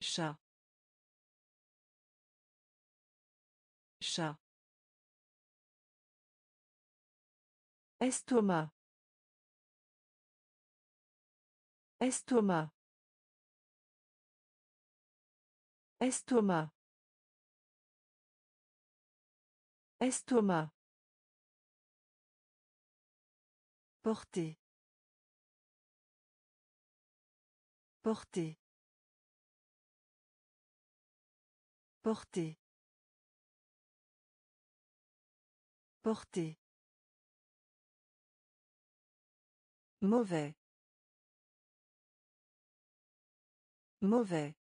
Chat. Chat. Estomac. Estomac. Estomac. Estomac. Porter. Porter. Porter. Porter. Mauvais. Mauvais.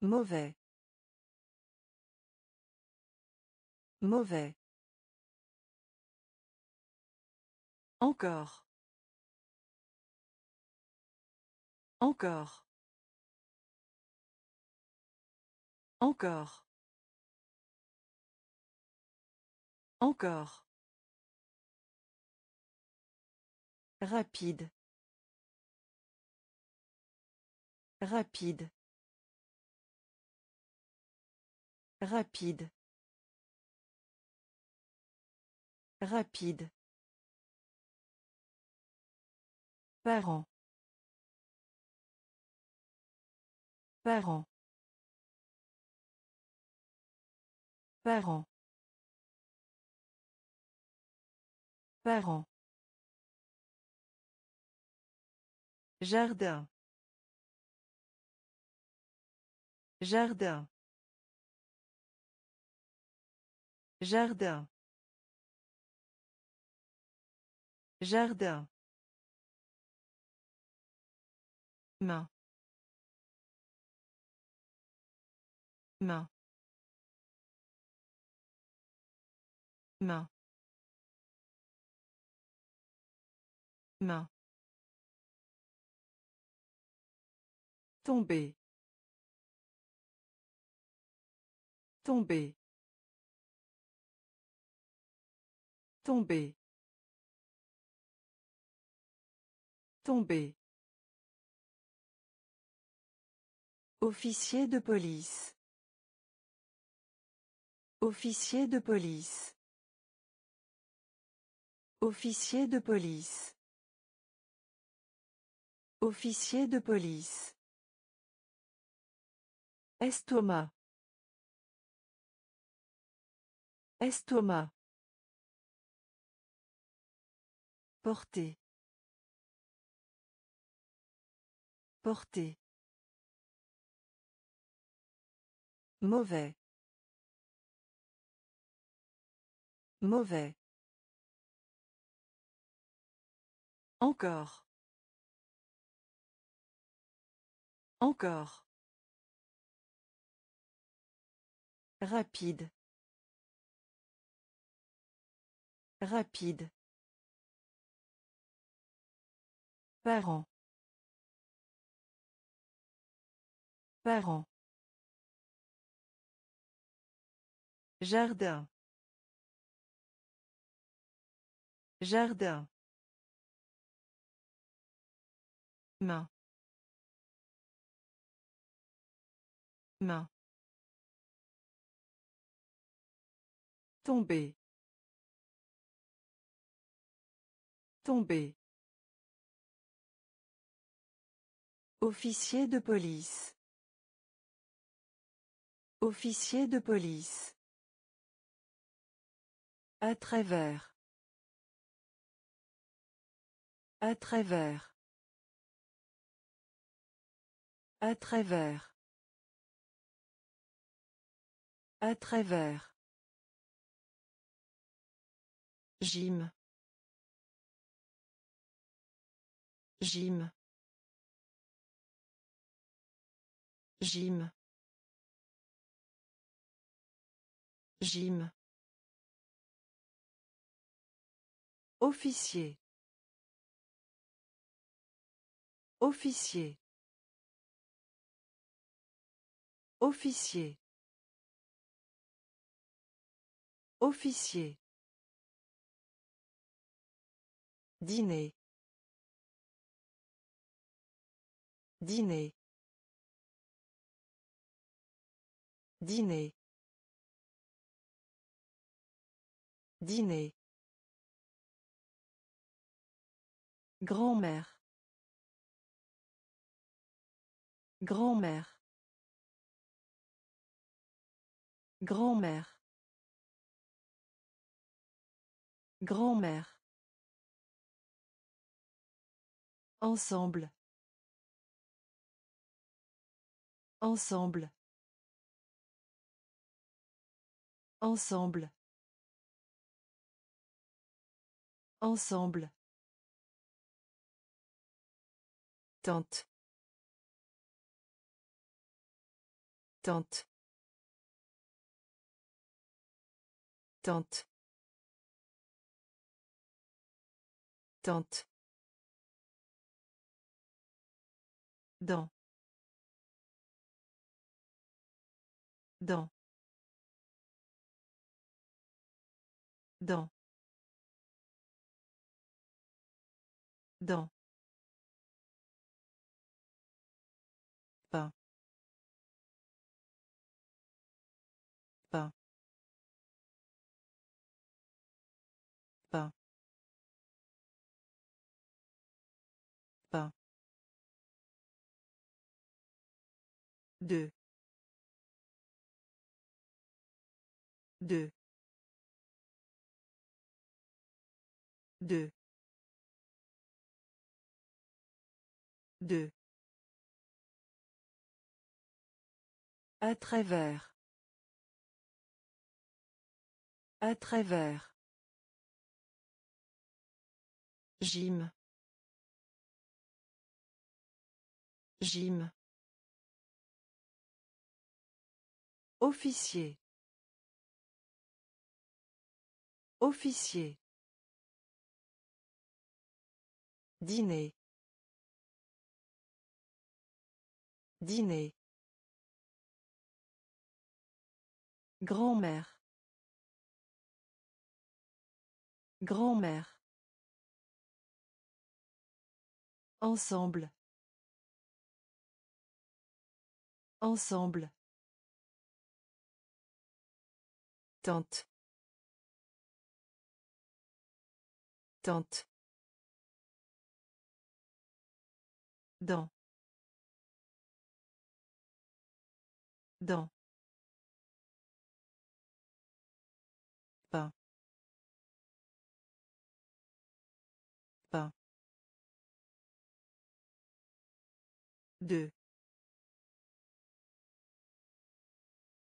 Mauvais. Mauvais. Encore. Encore. Encore. Encore. Rapide. Rapide. Rapide. Rapide. Parents. Parents. Parents. Parents. Jardin. Jardin. Jardin. Jardin. Main. Main. Main. Main. Tomber. Tomber. Tomber. Tomber. Officier de police. Officier de police. Officier de police. Officier de police. Estomac. Estomac. Porter. Porter. Mauvais. Mauvais. Encore. Encore. Rapide. Rapide. Parents. Parents. Jardin. Jardin. Main. Main. Tomber. Tomber. Officier de police. Officier de police. À travers. À travers. À travers. À travers. Gym. Gym. Gym. Gym. Officier. Officier. Officier. Officier. Dîner. Dîner. Dîner. Dîner. Grand-mère. Grand-mère. Grand-mère. Grand-mère. Ensemble. Ensemble. Ensemble. Ensemble. Tente. Tente. Tente. Tente. Dans. Dans. Dans. Dans. Pas. Pas. Pas. Pas. Deux. Deux. Deux. Deux. À travers. À travers. Gym. Gym. Officier. Officier. Dîner. Dîner. Grand-mère. Grand-mère. Ensemble. Ensemble. Tente. Tente. Dans. Dans. Pas. Pas. Deux.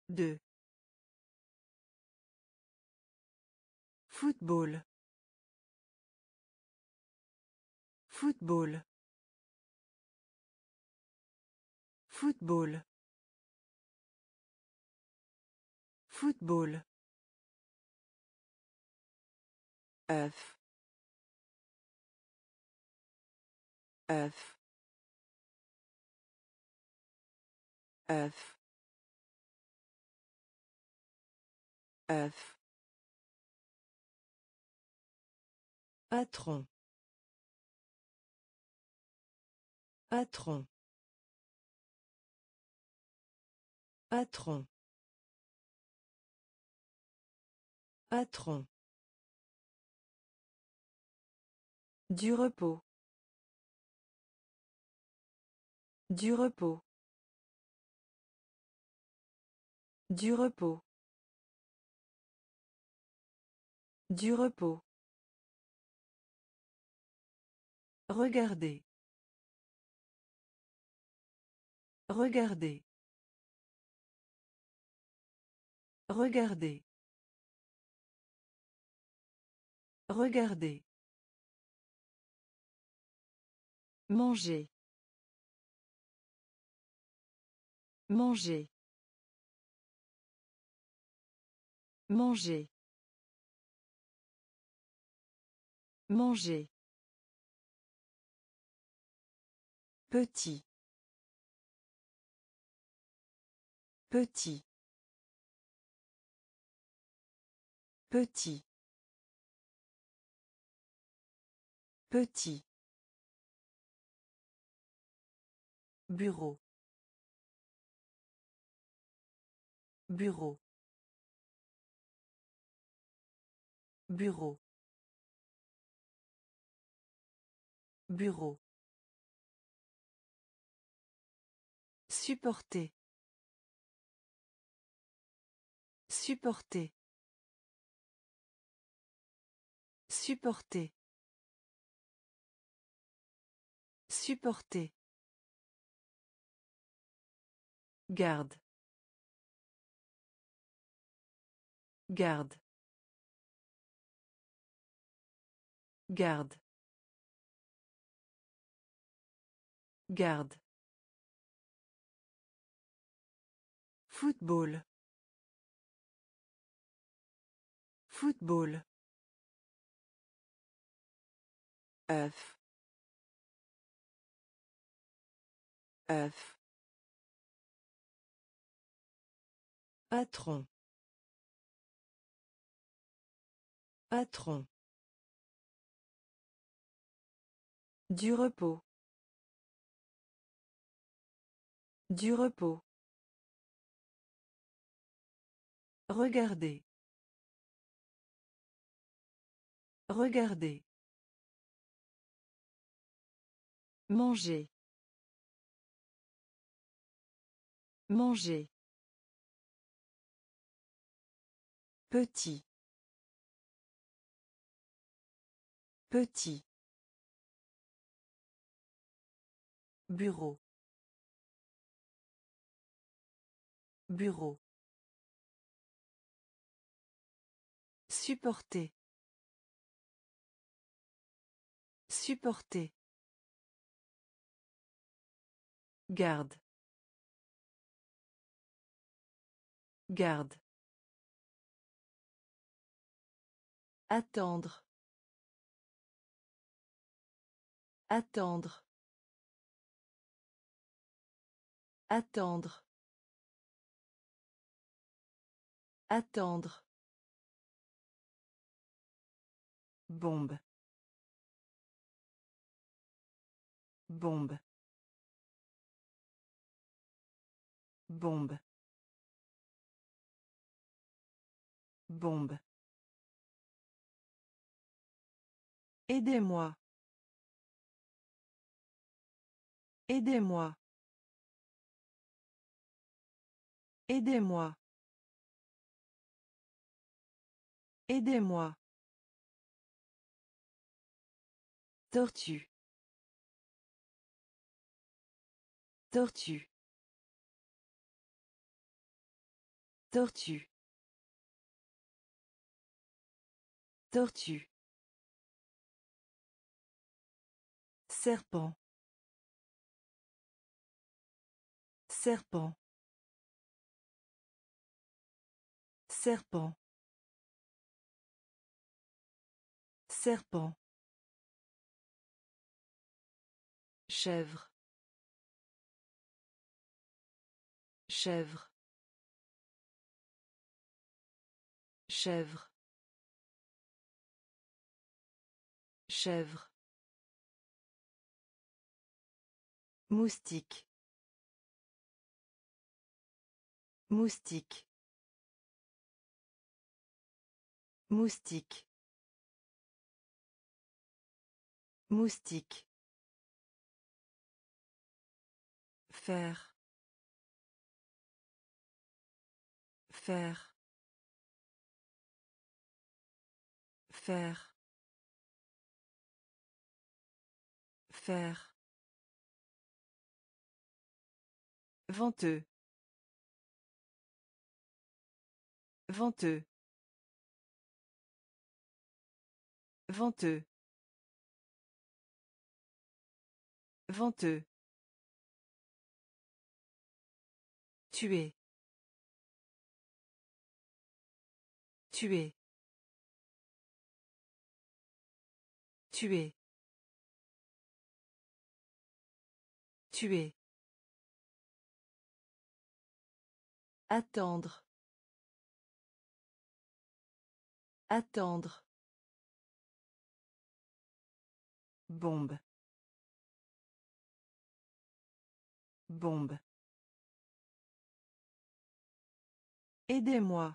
Deux. Football. Football. Football. Football. œuf. Œuf. Œuf. Œuf. Patron. Patron patron patron Du repos. Du repos. Du repos. Du repos. Regardez. Regardez. Regardez. Regardez. Manger. Manger. Manger. Manger. Petit. Petit. Petit. Petit. Bureau. Bureau. Bureau. Bureau. Supporter. Supporter. Supporter. Supporter. Garde. Garde. Garde. Garde. Football. Football. Œuf œuf patron. Patron. Du repos. Du repos. Regardez. Regardez. Manger. Manger. Petit. Petit. Bureau. Bureau. Supporter. Supporter. Garde. Garde. Attendre. Attendre. Attendre. Attendre. Bombe. Bombe. Bombe. Bombe. Aidez-moi. Aidez-moi. Aidez-moi. Aidez-moi. Tortue. Tortue. Tortue. Tortue. Serpent. Serpent. Serpent. Serpent. Chèvre. Chèvre. Chèvre. Chèvre. Moustique. Moustique. Moustique. Moustique. Faire. Faire. Faire. Faire. Venteux. Venteux. Venteux. Venteux. Tuer. Tuer. Tuer. Tuer. Attendre. Attendre. Bombe. Bombe. Aidez-moi.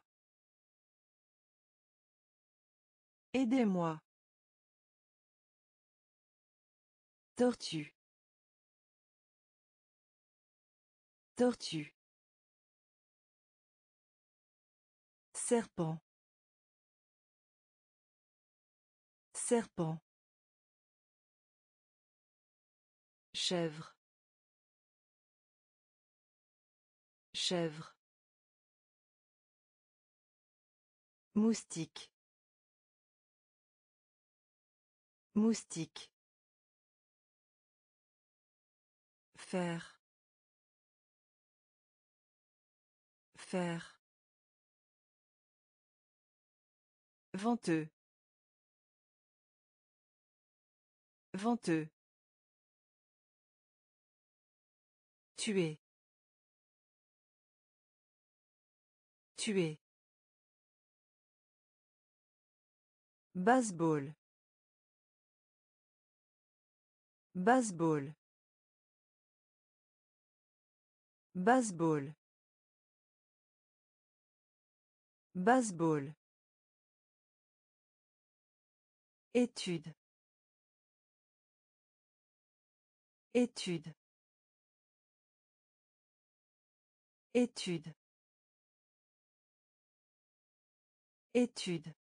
Aidez-moi. Tortue. Tortue. Serpent. Serpent. Chèvre. Chèvre. Moustique. Moustique. Faire. Faire. Venteux. Venteux. Tuer. Tuer. Baseball. Baseball. Baseball. Baseball. Étude. Étude. Étude. Étude.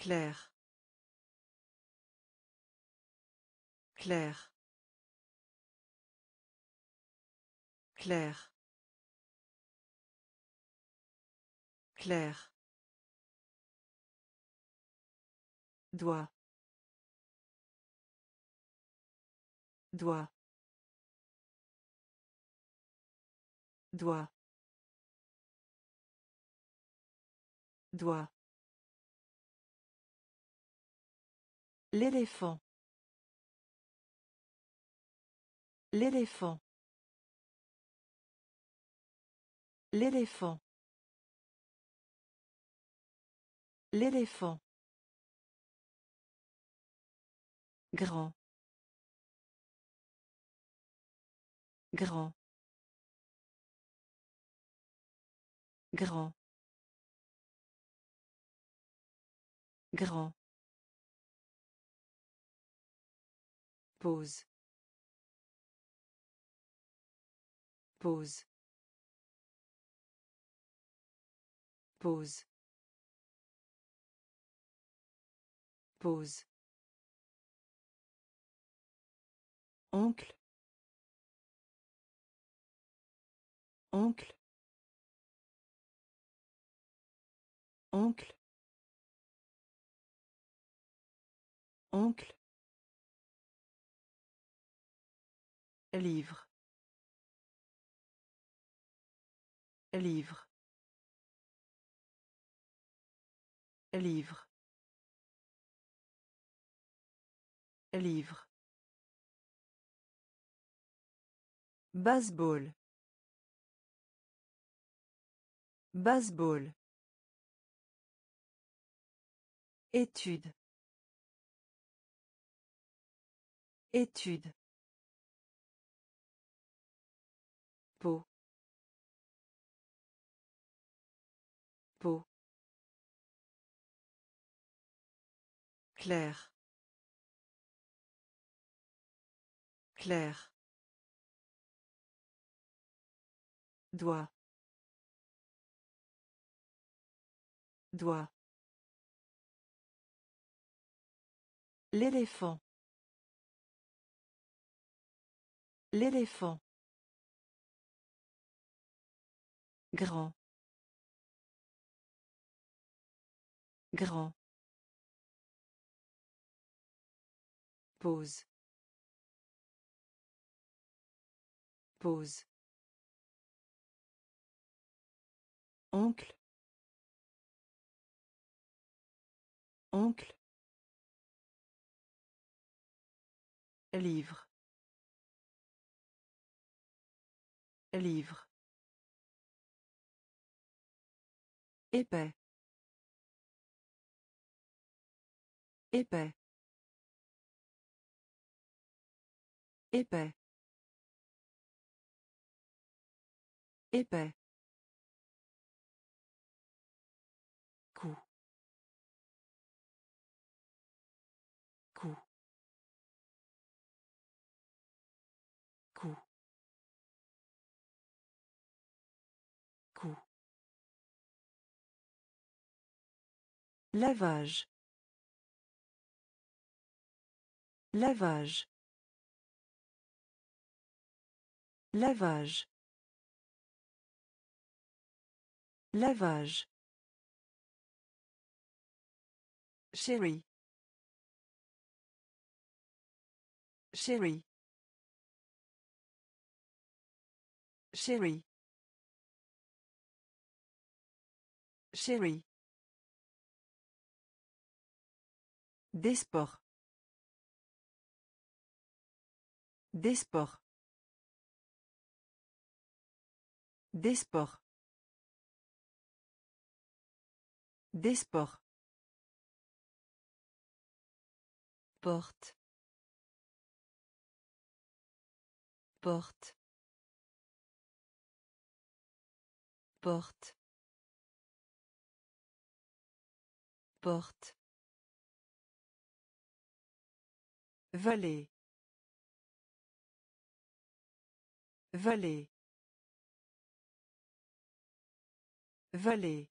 Clair clair clair clair Doigt. Doigt. Doigt. Doigt. L'éléphant. L'éléphant. L'éléphant. L'éléphant. Grand. Grand. Grand. Grand. Pause. Pause. Pause. Pause. Oncle. Oncle. Oncle. Oncle. Livre. Livre. Livre. Livre. Baseball. Baseball. Étude. Étude. Peau peau clair clair Doigt. Doigt. L'éléphant. L'éléphant. Grand. Grand. Pause. Pause. Oncle. Oncle. Livre. Livre. Épais. Épais. Épais. Épais. Lavage. Lavage. Lavage. Lavage. Chérie. Chérie. Chérie. Des sports. Des sports. Des sports. Des sports. Porte. Porte. Porte. Porte. Vallée. Vallée. Vallée.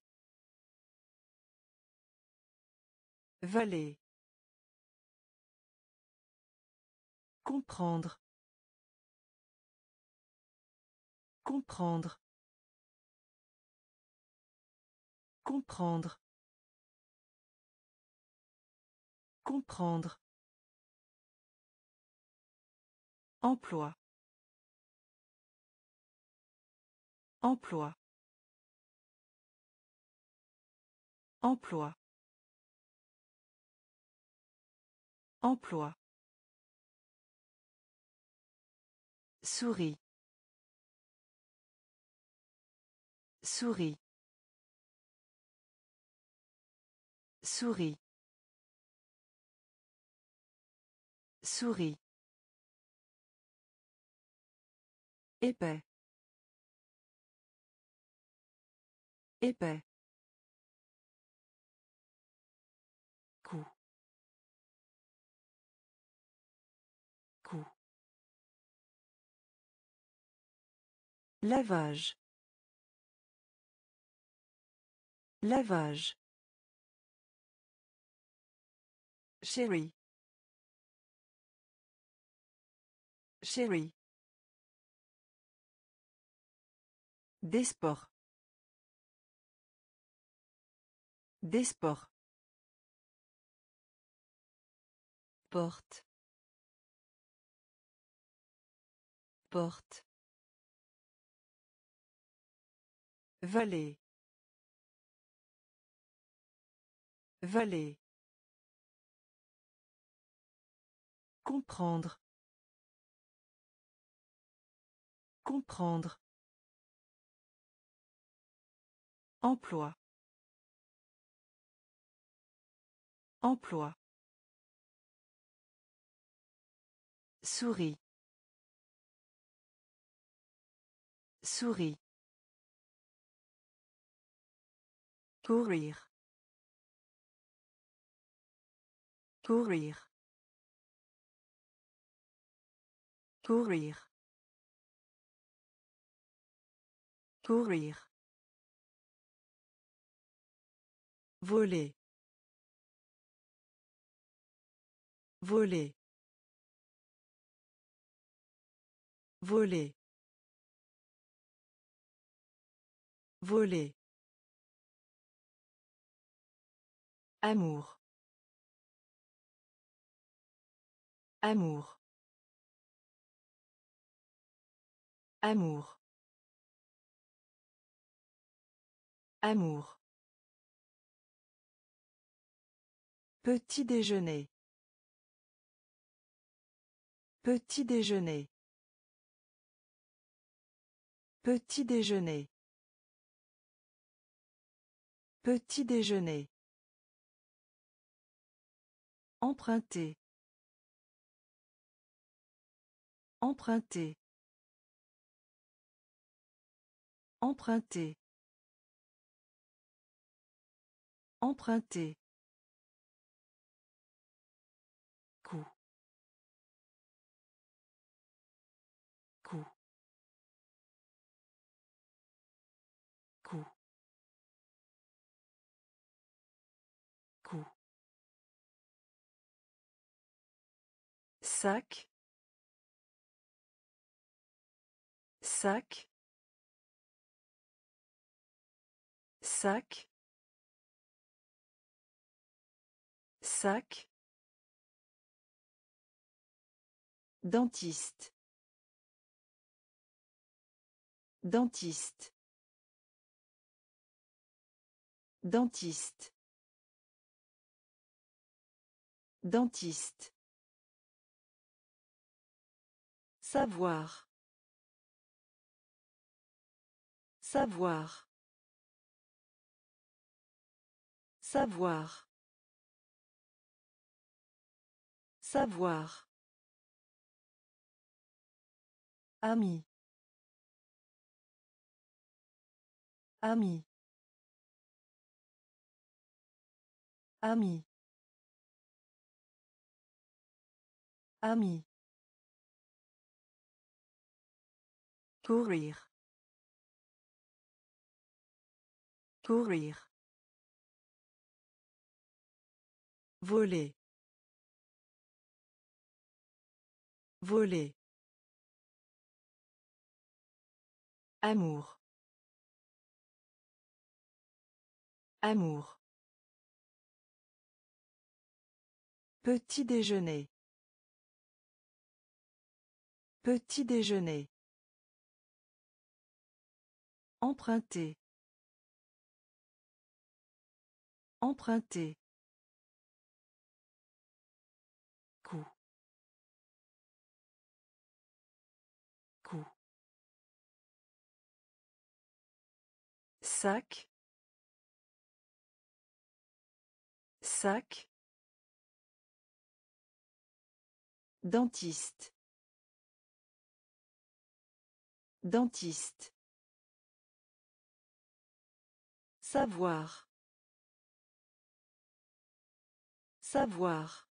Comprendre. Comprendre. Comprendre. Comprendre. Emploi. Emploi. Emploi. Emploi. Souris. Souris. Souris. Souris. Épais. Épais. Coup. Lavage. Lavage. Chérie. Chérie. Des sports. Des sports. Porte. Porte. Vallée. Vallée. Comprendre. Comprendre. Emploi. Emploi. Souris. Souris. Courir. Courir. Courir. Courir. Voler. Voler. Voler. Voler. Amour. Amour. Amour. Amour. Petit déjeuner. Petit déjeuner. Petit déjeuner. Petit déjeuner. Emprunter. Emprunter. Emprunter. Emprunter. Sac. Sac. Sac. Sac. Dentiste. Dentiste. Dentiste. Dentiste Savoir. Savoir. Savoir. Savoir. Ami. Ami. Ami. Ami. Courir. Courir. Voler. Voler. Amour. Amour. Petit déjeuner. Petit déjeuner. Emprunter. Emprunter. Sac. Sac. Dentiste. Dentiste. Savoir. Savoir.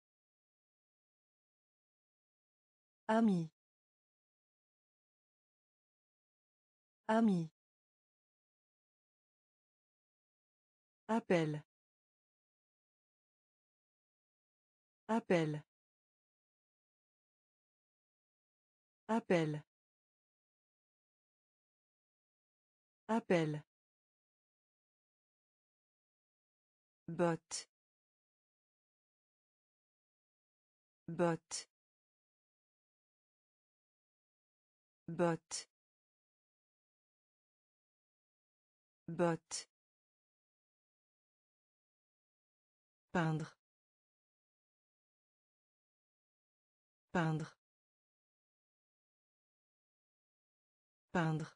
Ami. Ami. Appel. Appel. Appel. Appel. Botte. Botte. Botte. Peindre. Peindre. Peindre.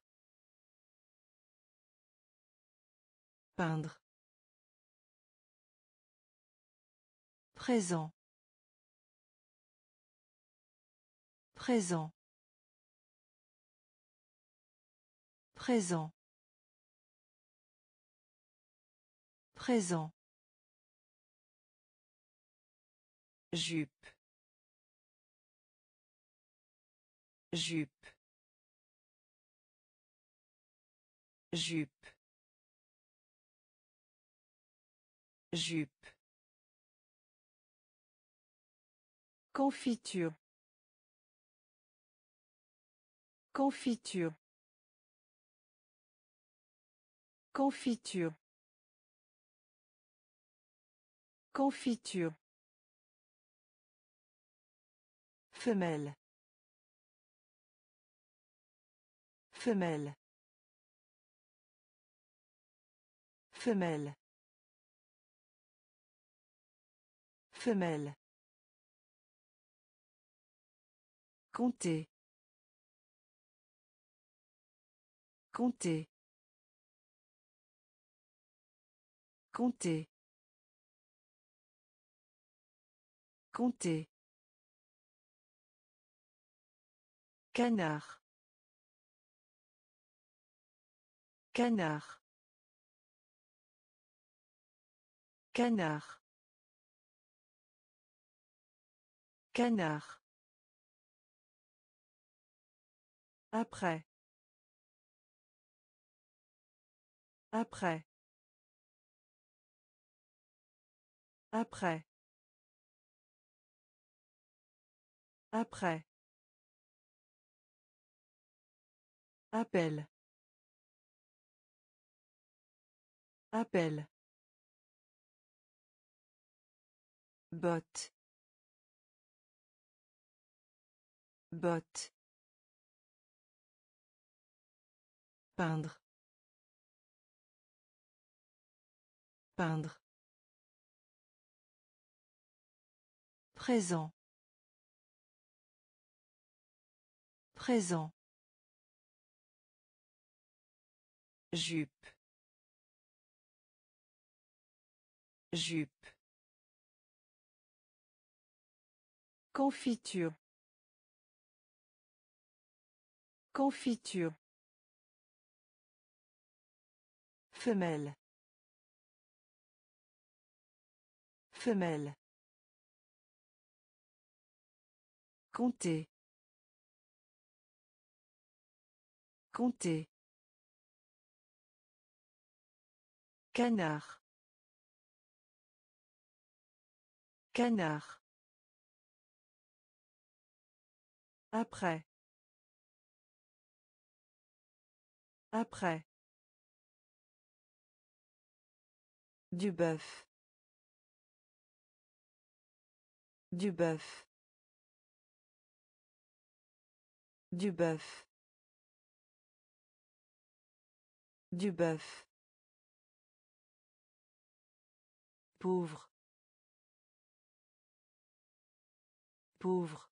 Peindre. Présent. Présent. Présent. Présent. Jupe. Jupe. Jupe. Jupe. Confiture. Confiture. Confiture. Confiture. Femelle. Femelle. Femelle. Femelle. Compter. Compter. Compter. Compter. Canard. Canard. Canard. Canard. Après. Après. Après. Après. Appel. Appel. Botte. Botte. Peindre. Peindre. Présent. Présent. Jupe. Jupe. Confiture. Confiture. Femelle. Femelle. Compter. Compter. Canard. Canard. Après. Après. Du bœuf. Du bœuf. Du bœuf. Du bœuf. Pauvre. Pauvre.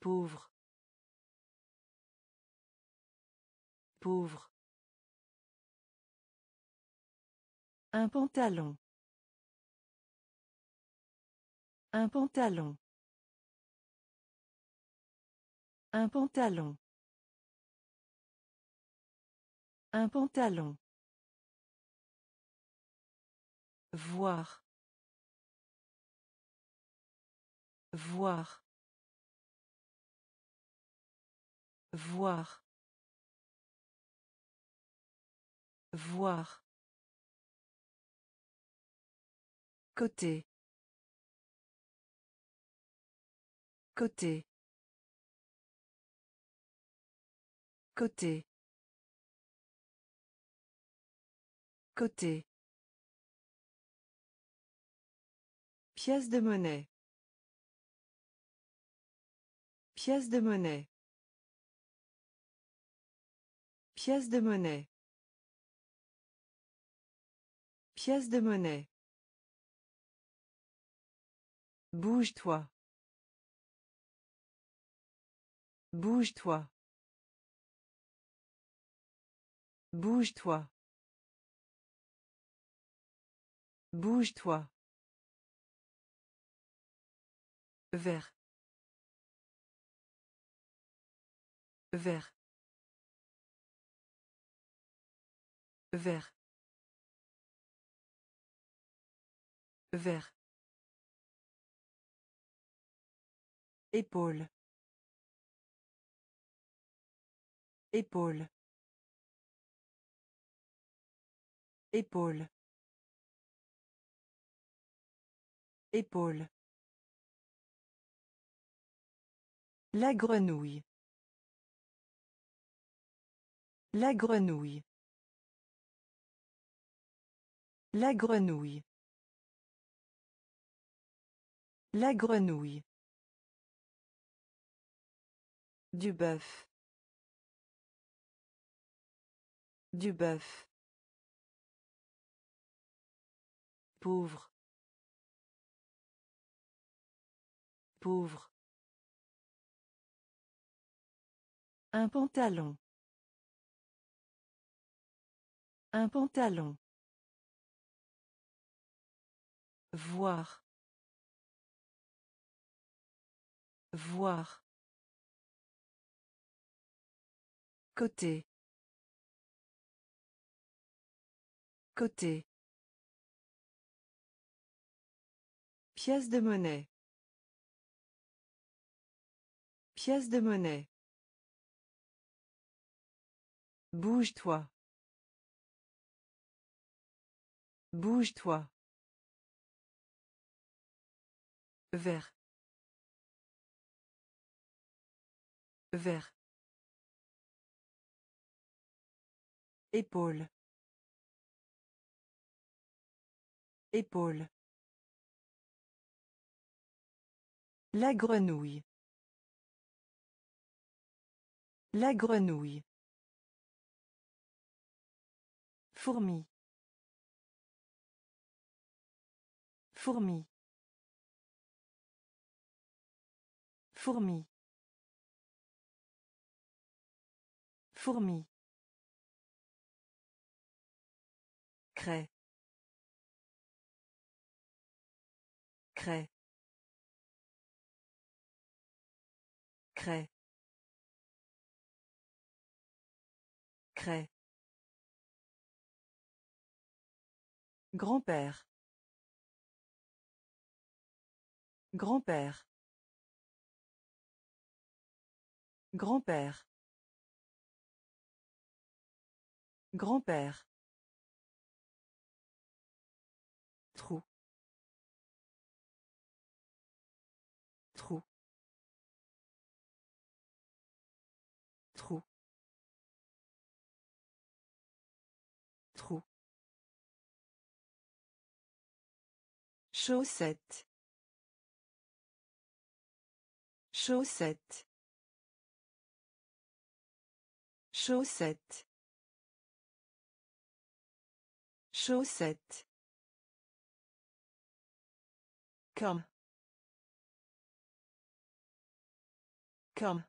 Pauvre. Pauvre. Un pantalon. Un pantalon. Un pantalon. Un pantalon. Voir. Voir. Voir. Voir. Côté. Côté. Côté. Côté. Pièce de monnaie. Pièce de monnaie. Pièce de monnaie. Pièce de monnaie. Bouge-toi. Bouge-toi. Bouge-toi. Bouge-toi. Vert. Vert. Vert. Vert. Épaule. Épaule. Épaule. Épaule. La grenouille. La grenouille. La grenouille. La grenouille. Du bœuf. Du bœuf. Pauvre. Pauvre. Un pantalon. Un pantalon. Voir. Voir. Côté. Côté. Pièce de monnaie. Pièce de monnaie. Bouge-toi. Bouge-toi. Vert. Vert. Épaule. Épaule. La grenouille. La grenouille. Fourmi. Fourmi. Fourmi. Fourmi. Craie. Craie. Craie. Craie. Grand-père. Grand-père. Grand-père. Grand-père. Chaussette. Chaussette. Chaussette. Chaussette. Comme. Comme.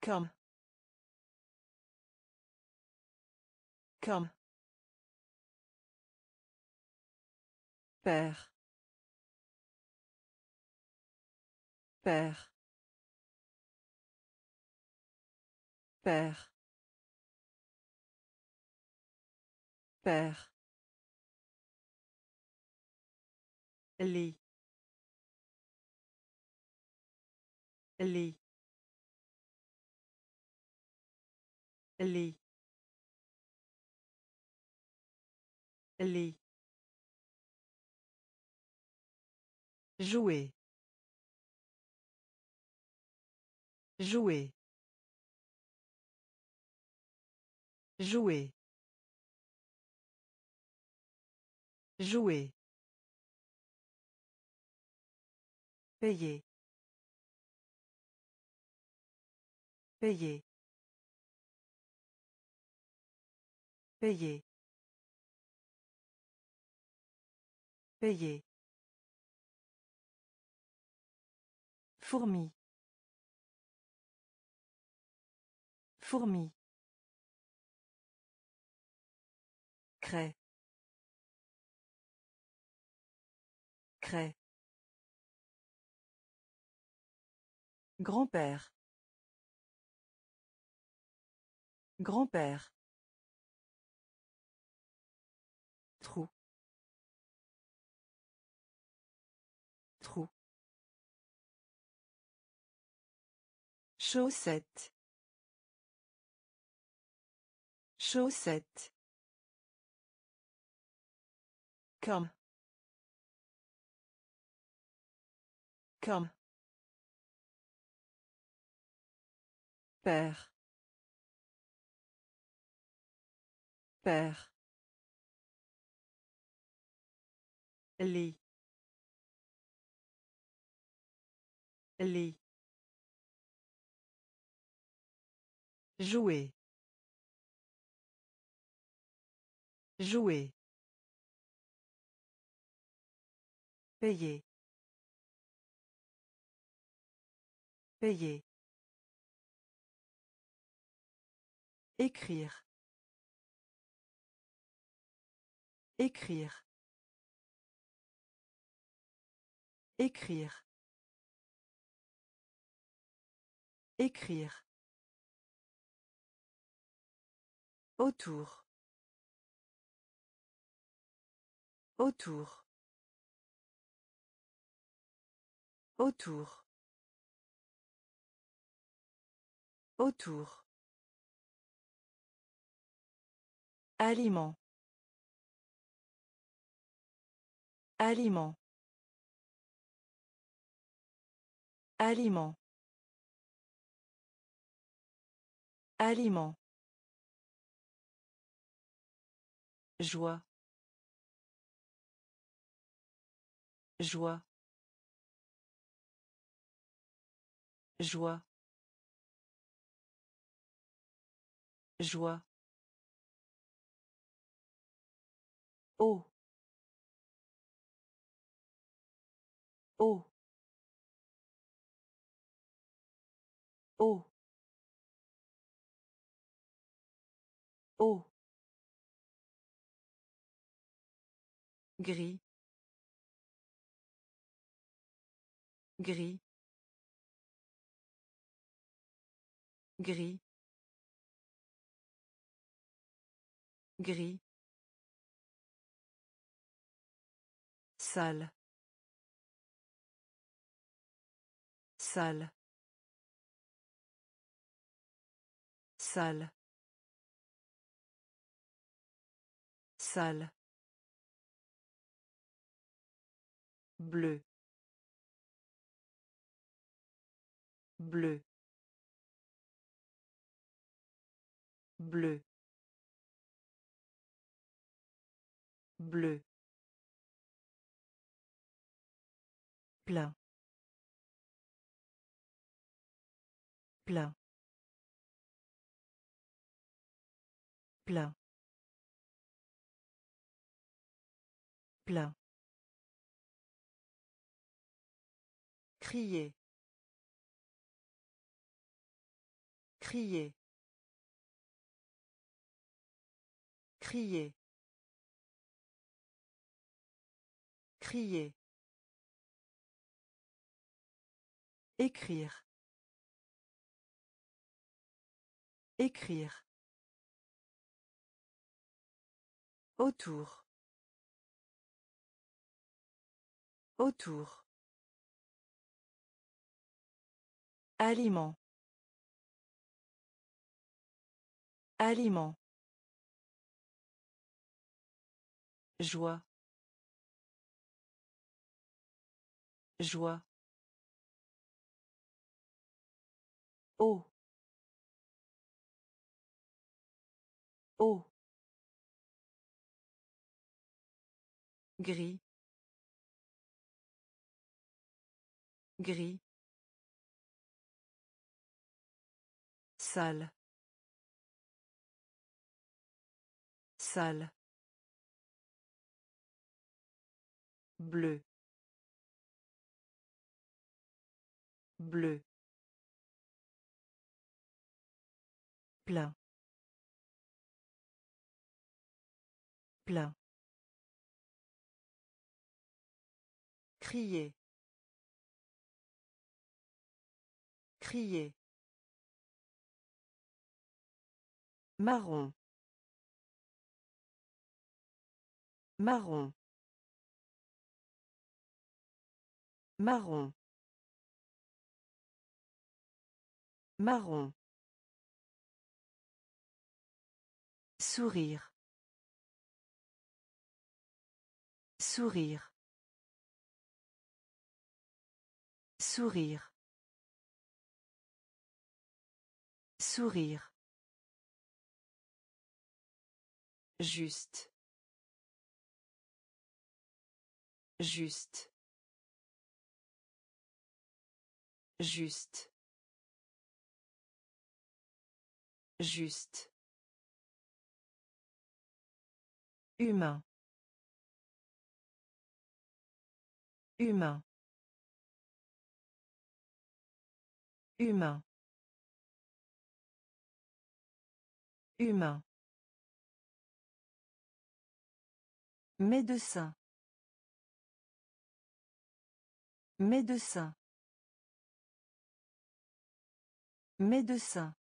Comme. Comme. Père. Père. Père. Père. Lit. Lit. Lit. Lit. Jouer. Jouer. Jouer. Jouer. Payer. Payer. Payer. Payer. Fourmi. Fourmi. Craie. Craie. Grand-père. Grand-père. Chaussette. Chaussette. Comme. Comme. Père. Père. Lit. Lit. Jouer. Jouer. Payer. Payer. Écrire. Écrire. Écrire. Écrire. Autour. Autour. Autour. Autour. Aliment. Aliment. Aliment. Aliment. Joie. Joie. Joie. Joie. Oh. Oh. Oh. Oh. Gris. Gris. Gris. Gris. Salle. Salle. Salle. Salle. Bleu. Bleu. Bleu. Bleu. plein plein plein plein crier crier crier crier Écrire. Écrire. Autour. Autour. Aliment. Aliment. Joie. Joie. Oh. Oh. Gris. Gris. Salle. Salle. Bleu. Bleu. plein plein crier crier marron marron marron marron Sourire. Sourire. Sourire. Sourire. Juste. Juste. Juste. Juste. Humain. Humain. Humain. Humain. Médecin. Médecin. Médecin.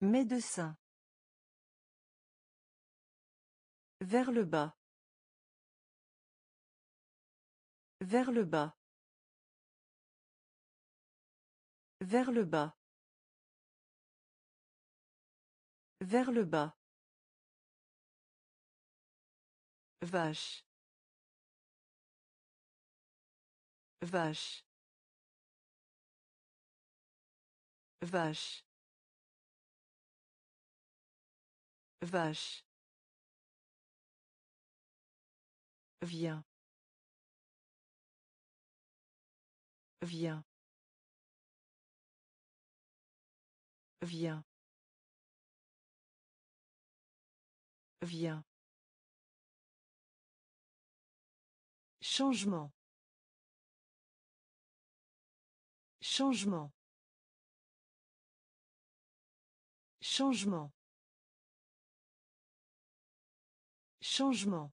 Médecin. Vers le bas. Vers le bas. Vers le bas. Vers le bas. Vache. Vache. Vache. Vache. Viens. Viens. Viens. Viens. Changement. Changement. Changement. Changement.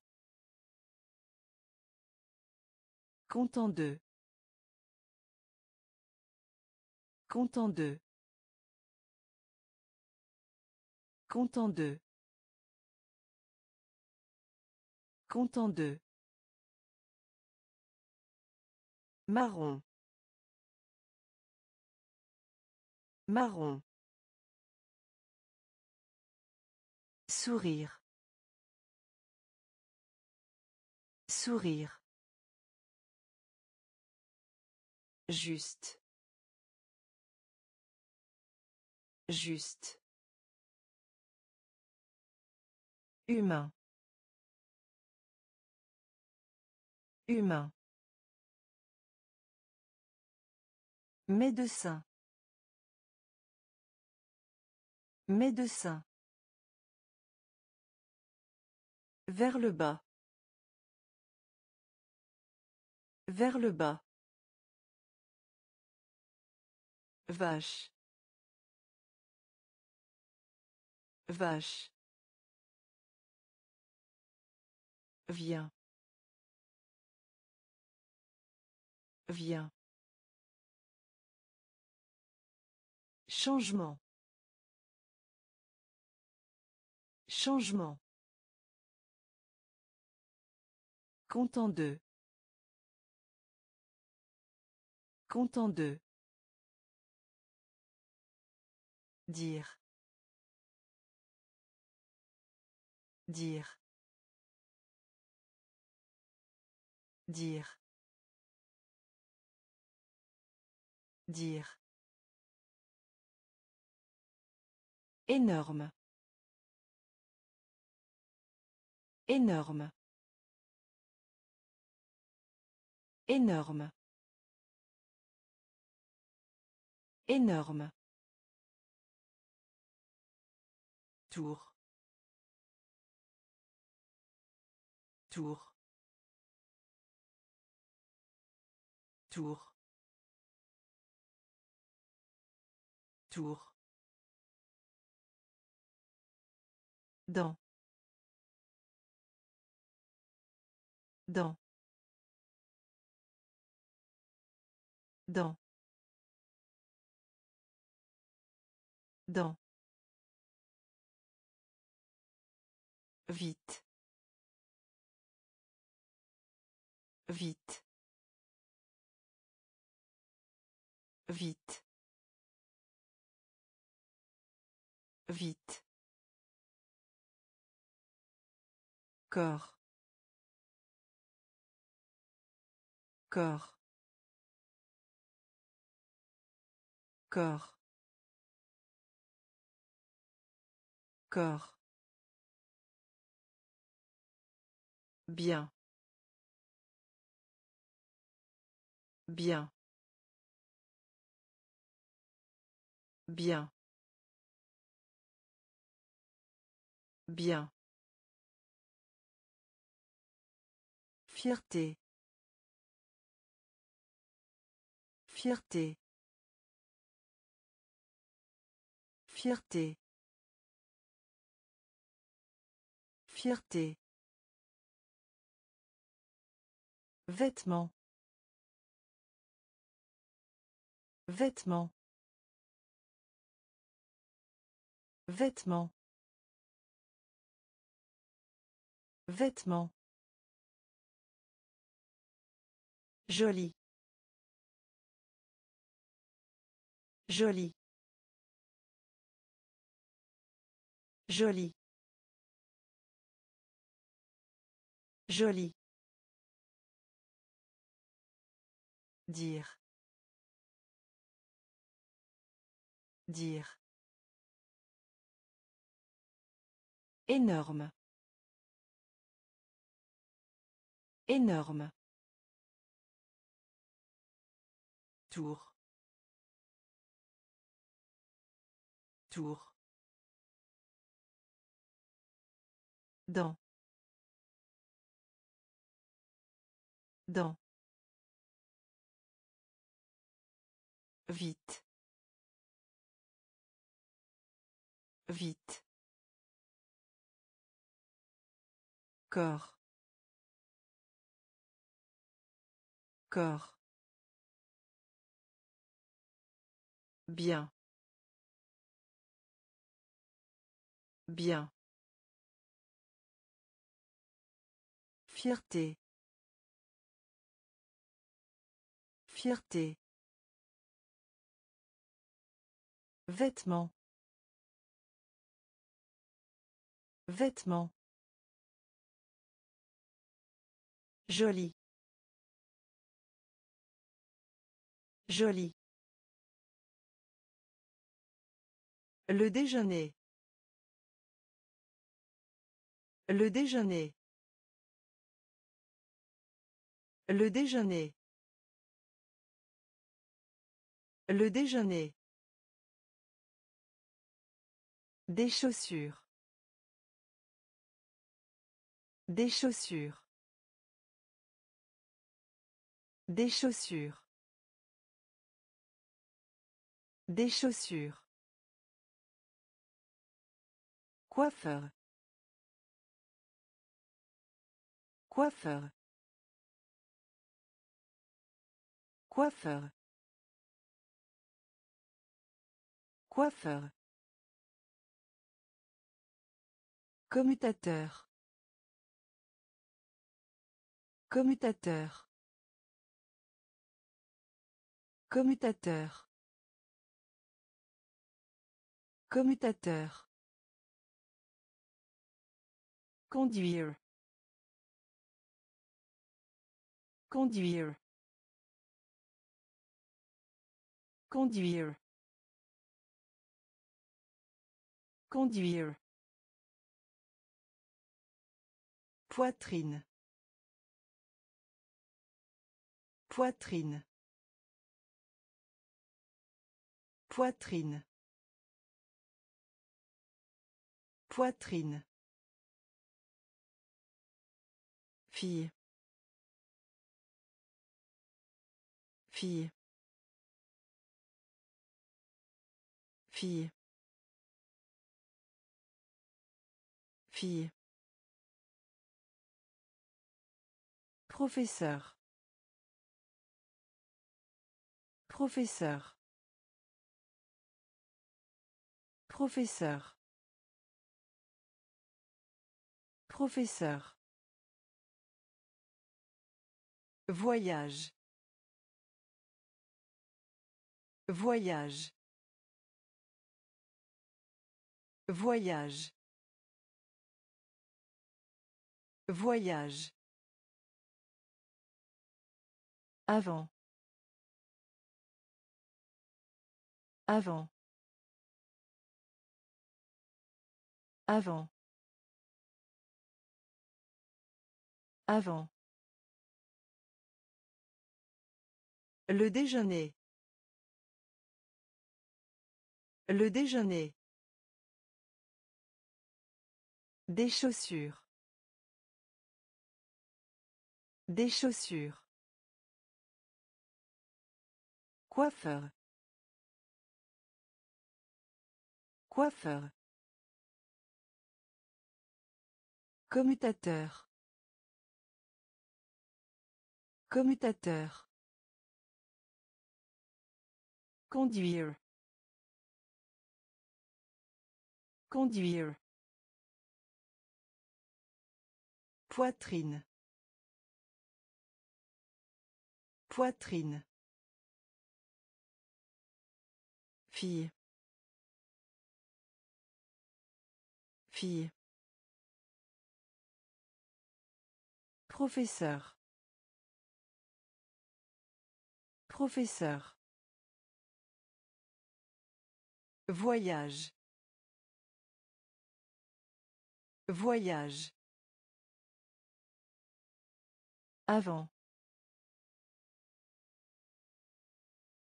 Content de. Content de. Content de. Content de. Marron. Marron. Sourire. Sourire. Juste. Juste. Humain. Humain. Médecin. Médecin. Vers le bas. Vers le bas. Vache. Vache. Viens. Viens. Changement. Changement. Content de. Content de. Dire. Dire. Dire. Dire. Énorme. Énorme. Énorme. Énorme. Tour. Tour. Tour. Tour. Dans. Dans. Dans. Dans. Vite. Vite. Vite. Vite. Corps. Corps. Corps. Corps. Bien. Bien. Bien. Bien. Fierté. Fierté. Fierté. Fierté. Vêtements. Vêtements. Vêtements. Vêtements. Joli. Joli. Joli. Joli. Dire. Dire. Énorme. Énorme. Tour. Tour. Dans. Dans. Vite. Vite. Corps. Corps. Bien. Bien. Fierté. Fierté. Vêtements. Vêtements. Joli. Joli. Le déjeuner. Le déjeuner. Le déjeuner. Le déjeuner. Des chaussures. Des chaussures. Des chaussures. Des chaussures. Coiffeur. Coiffeur. Coiffeur. Coiffeur. Commutateur. Commutateur. Commutateur. Commutateur. Conduire. Conduire. Conduire. Conduire. Poitrine. Poitrine. Poitrine. Poitrine. Fille. Fille. Fille. Fille. Professeur. Professeur. Professeur. Professeur. Voyage. Voyage. Voyage. Voyage. Avant. Avant. Avant. Avant. Le déjeuner. Le déjeuner. Des chaussures. Des chaussures. Coiffeur. Coiffeur. Commutateur. Commutateur. Conduire. Conduire. Poitrine. Poitrine. Fille. Fille. Professeur. Professeur. Voyage. Voyage. Avant.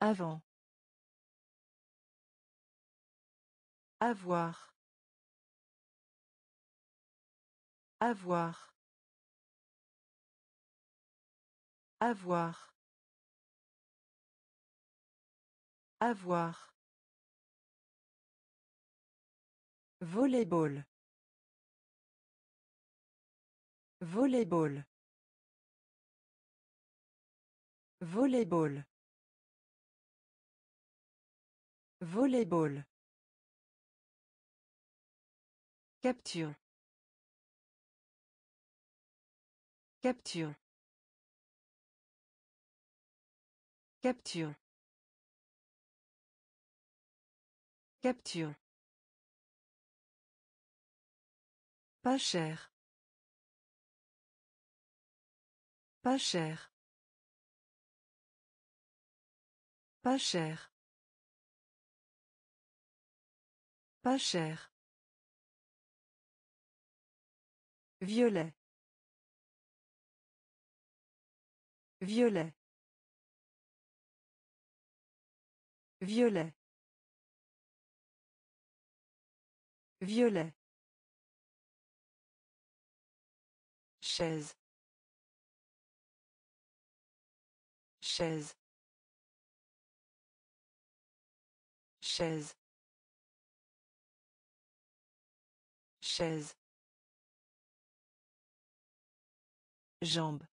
Avant. Avoir. Avoir. Avoir. Avoir. Volleyball. Volleyball. Volleyball. Volleyball. Capture. Capture. Capture. Capture. Pas cher. Pas cher. Pas cher. Pas cher. Violet. Violet. Violet. Violet. Chaise. Chaise. Chaise. Chaise. Jambe.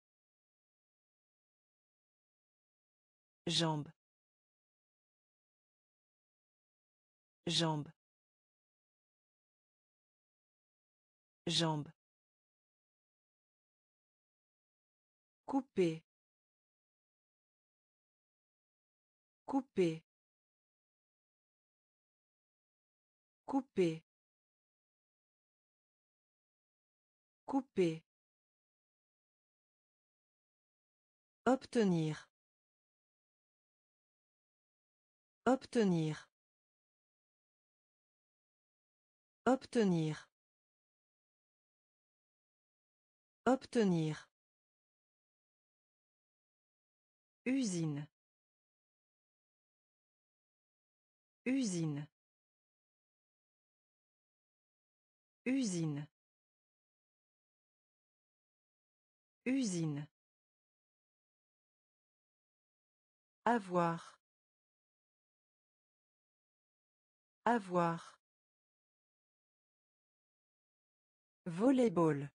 Jambe. Jambe. Jambe. Couper. Couper. Couper. Couper. Obtenir. Obtenir. Obtenir. Obtenir. Usine. Usine. Usine. Usine. Avoir. Avoir. Volleyball.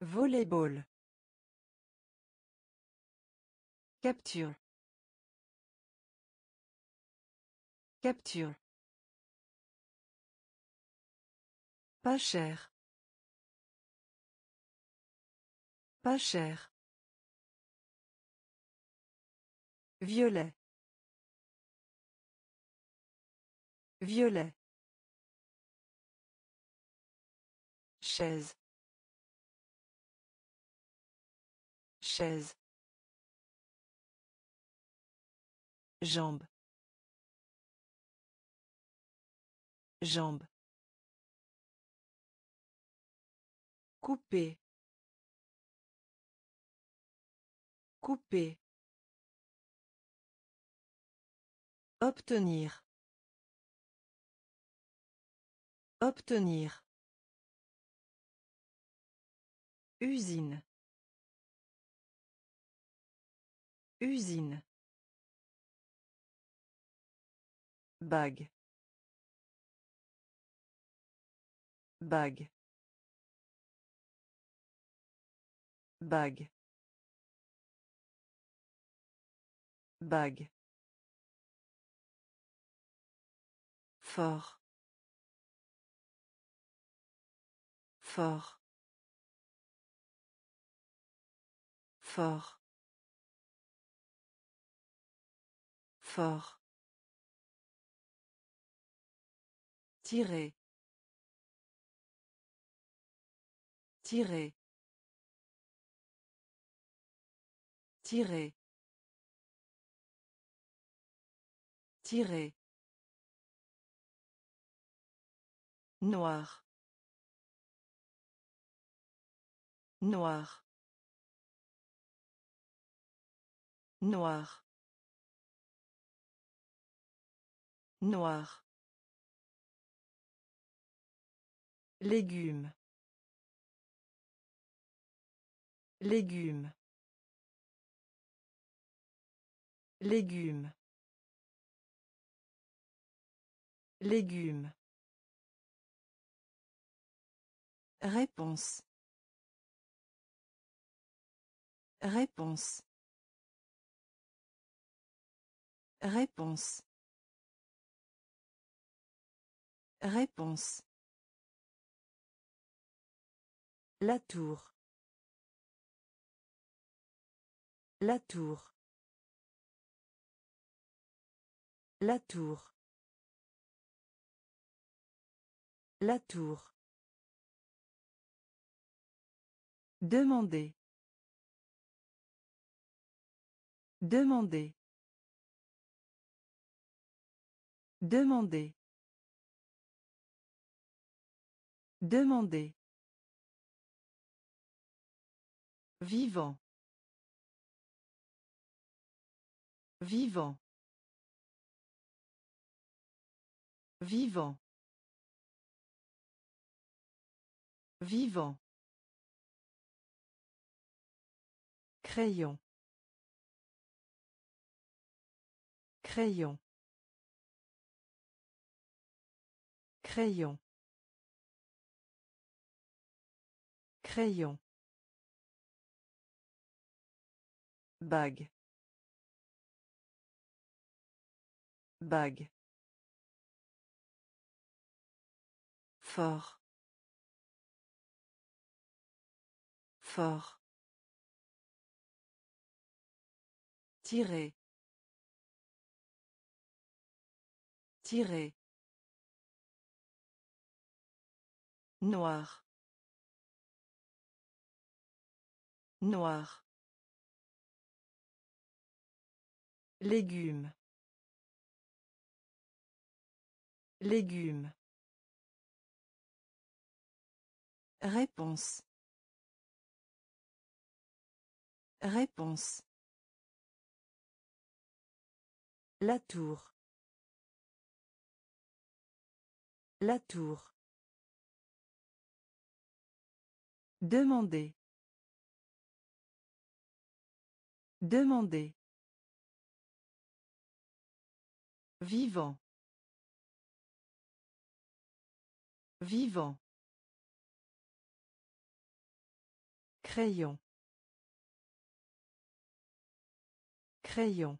Volleyball. Capture. Capture. Pas cher. Pas cher. Violet. Violet. Chaise. Chaise. Jambe. Jambe. Couper. Couper. Obtenir. Obtenir. Usine. Usine. Bague. Bague. Bague. Bague. Fort. Fort. Fort. Fort. Tirer. Tirer. Tirer. Tirer. Noir. Noir. Noir. Noir. Légumes. Légumes. Légumes. Légumes. Réponse. Réponse. Réponse. Réponse. La tour. La tour. La tour. La tour. Demander. Demander. Demander. Demander. Vivant. Vivant. Vivant. Vivant. Crayon. Crayon. Crayon. Crayon. Bague. Bague. Fort. Fort. Tirer. Tirer. Noir. Noir. Légumes. Légumes. Réponse. Réponse. La tour. La tour. Demander. Demander. Vivant. Vivant. Crayon. Crayon.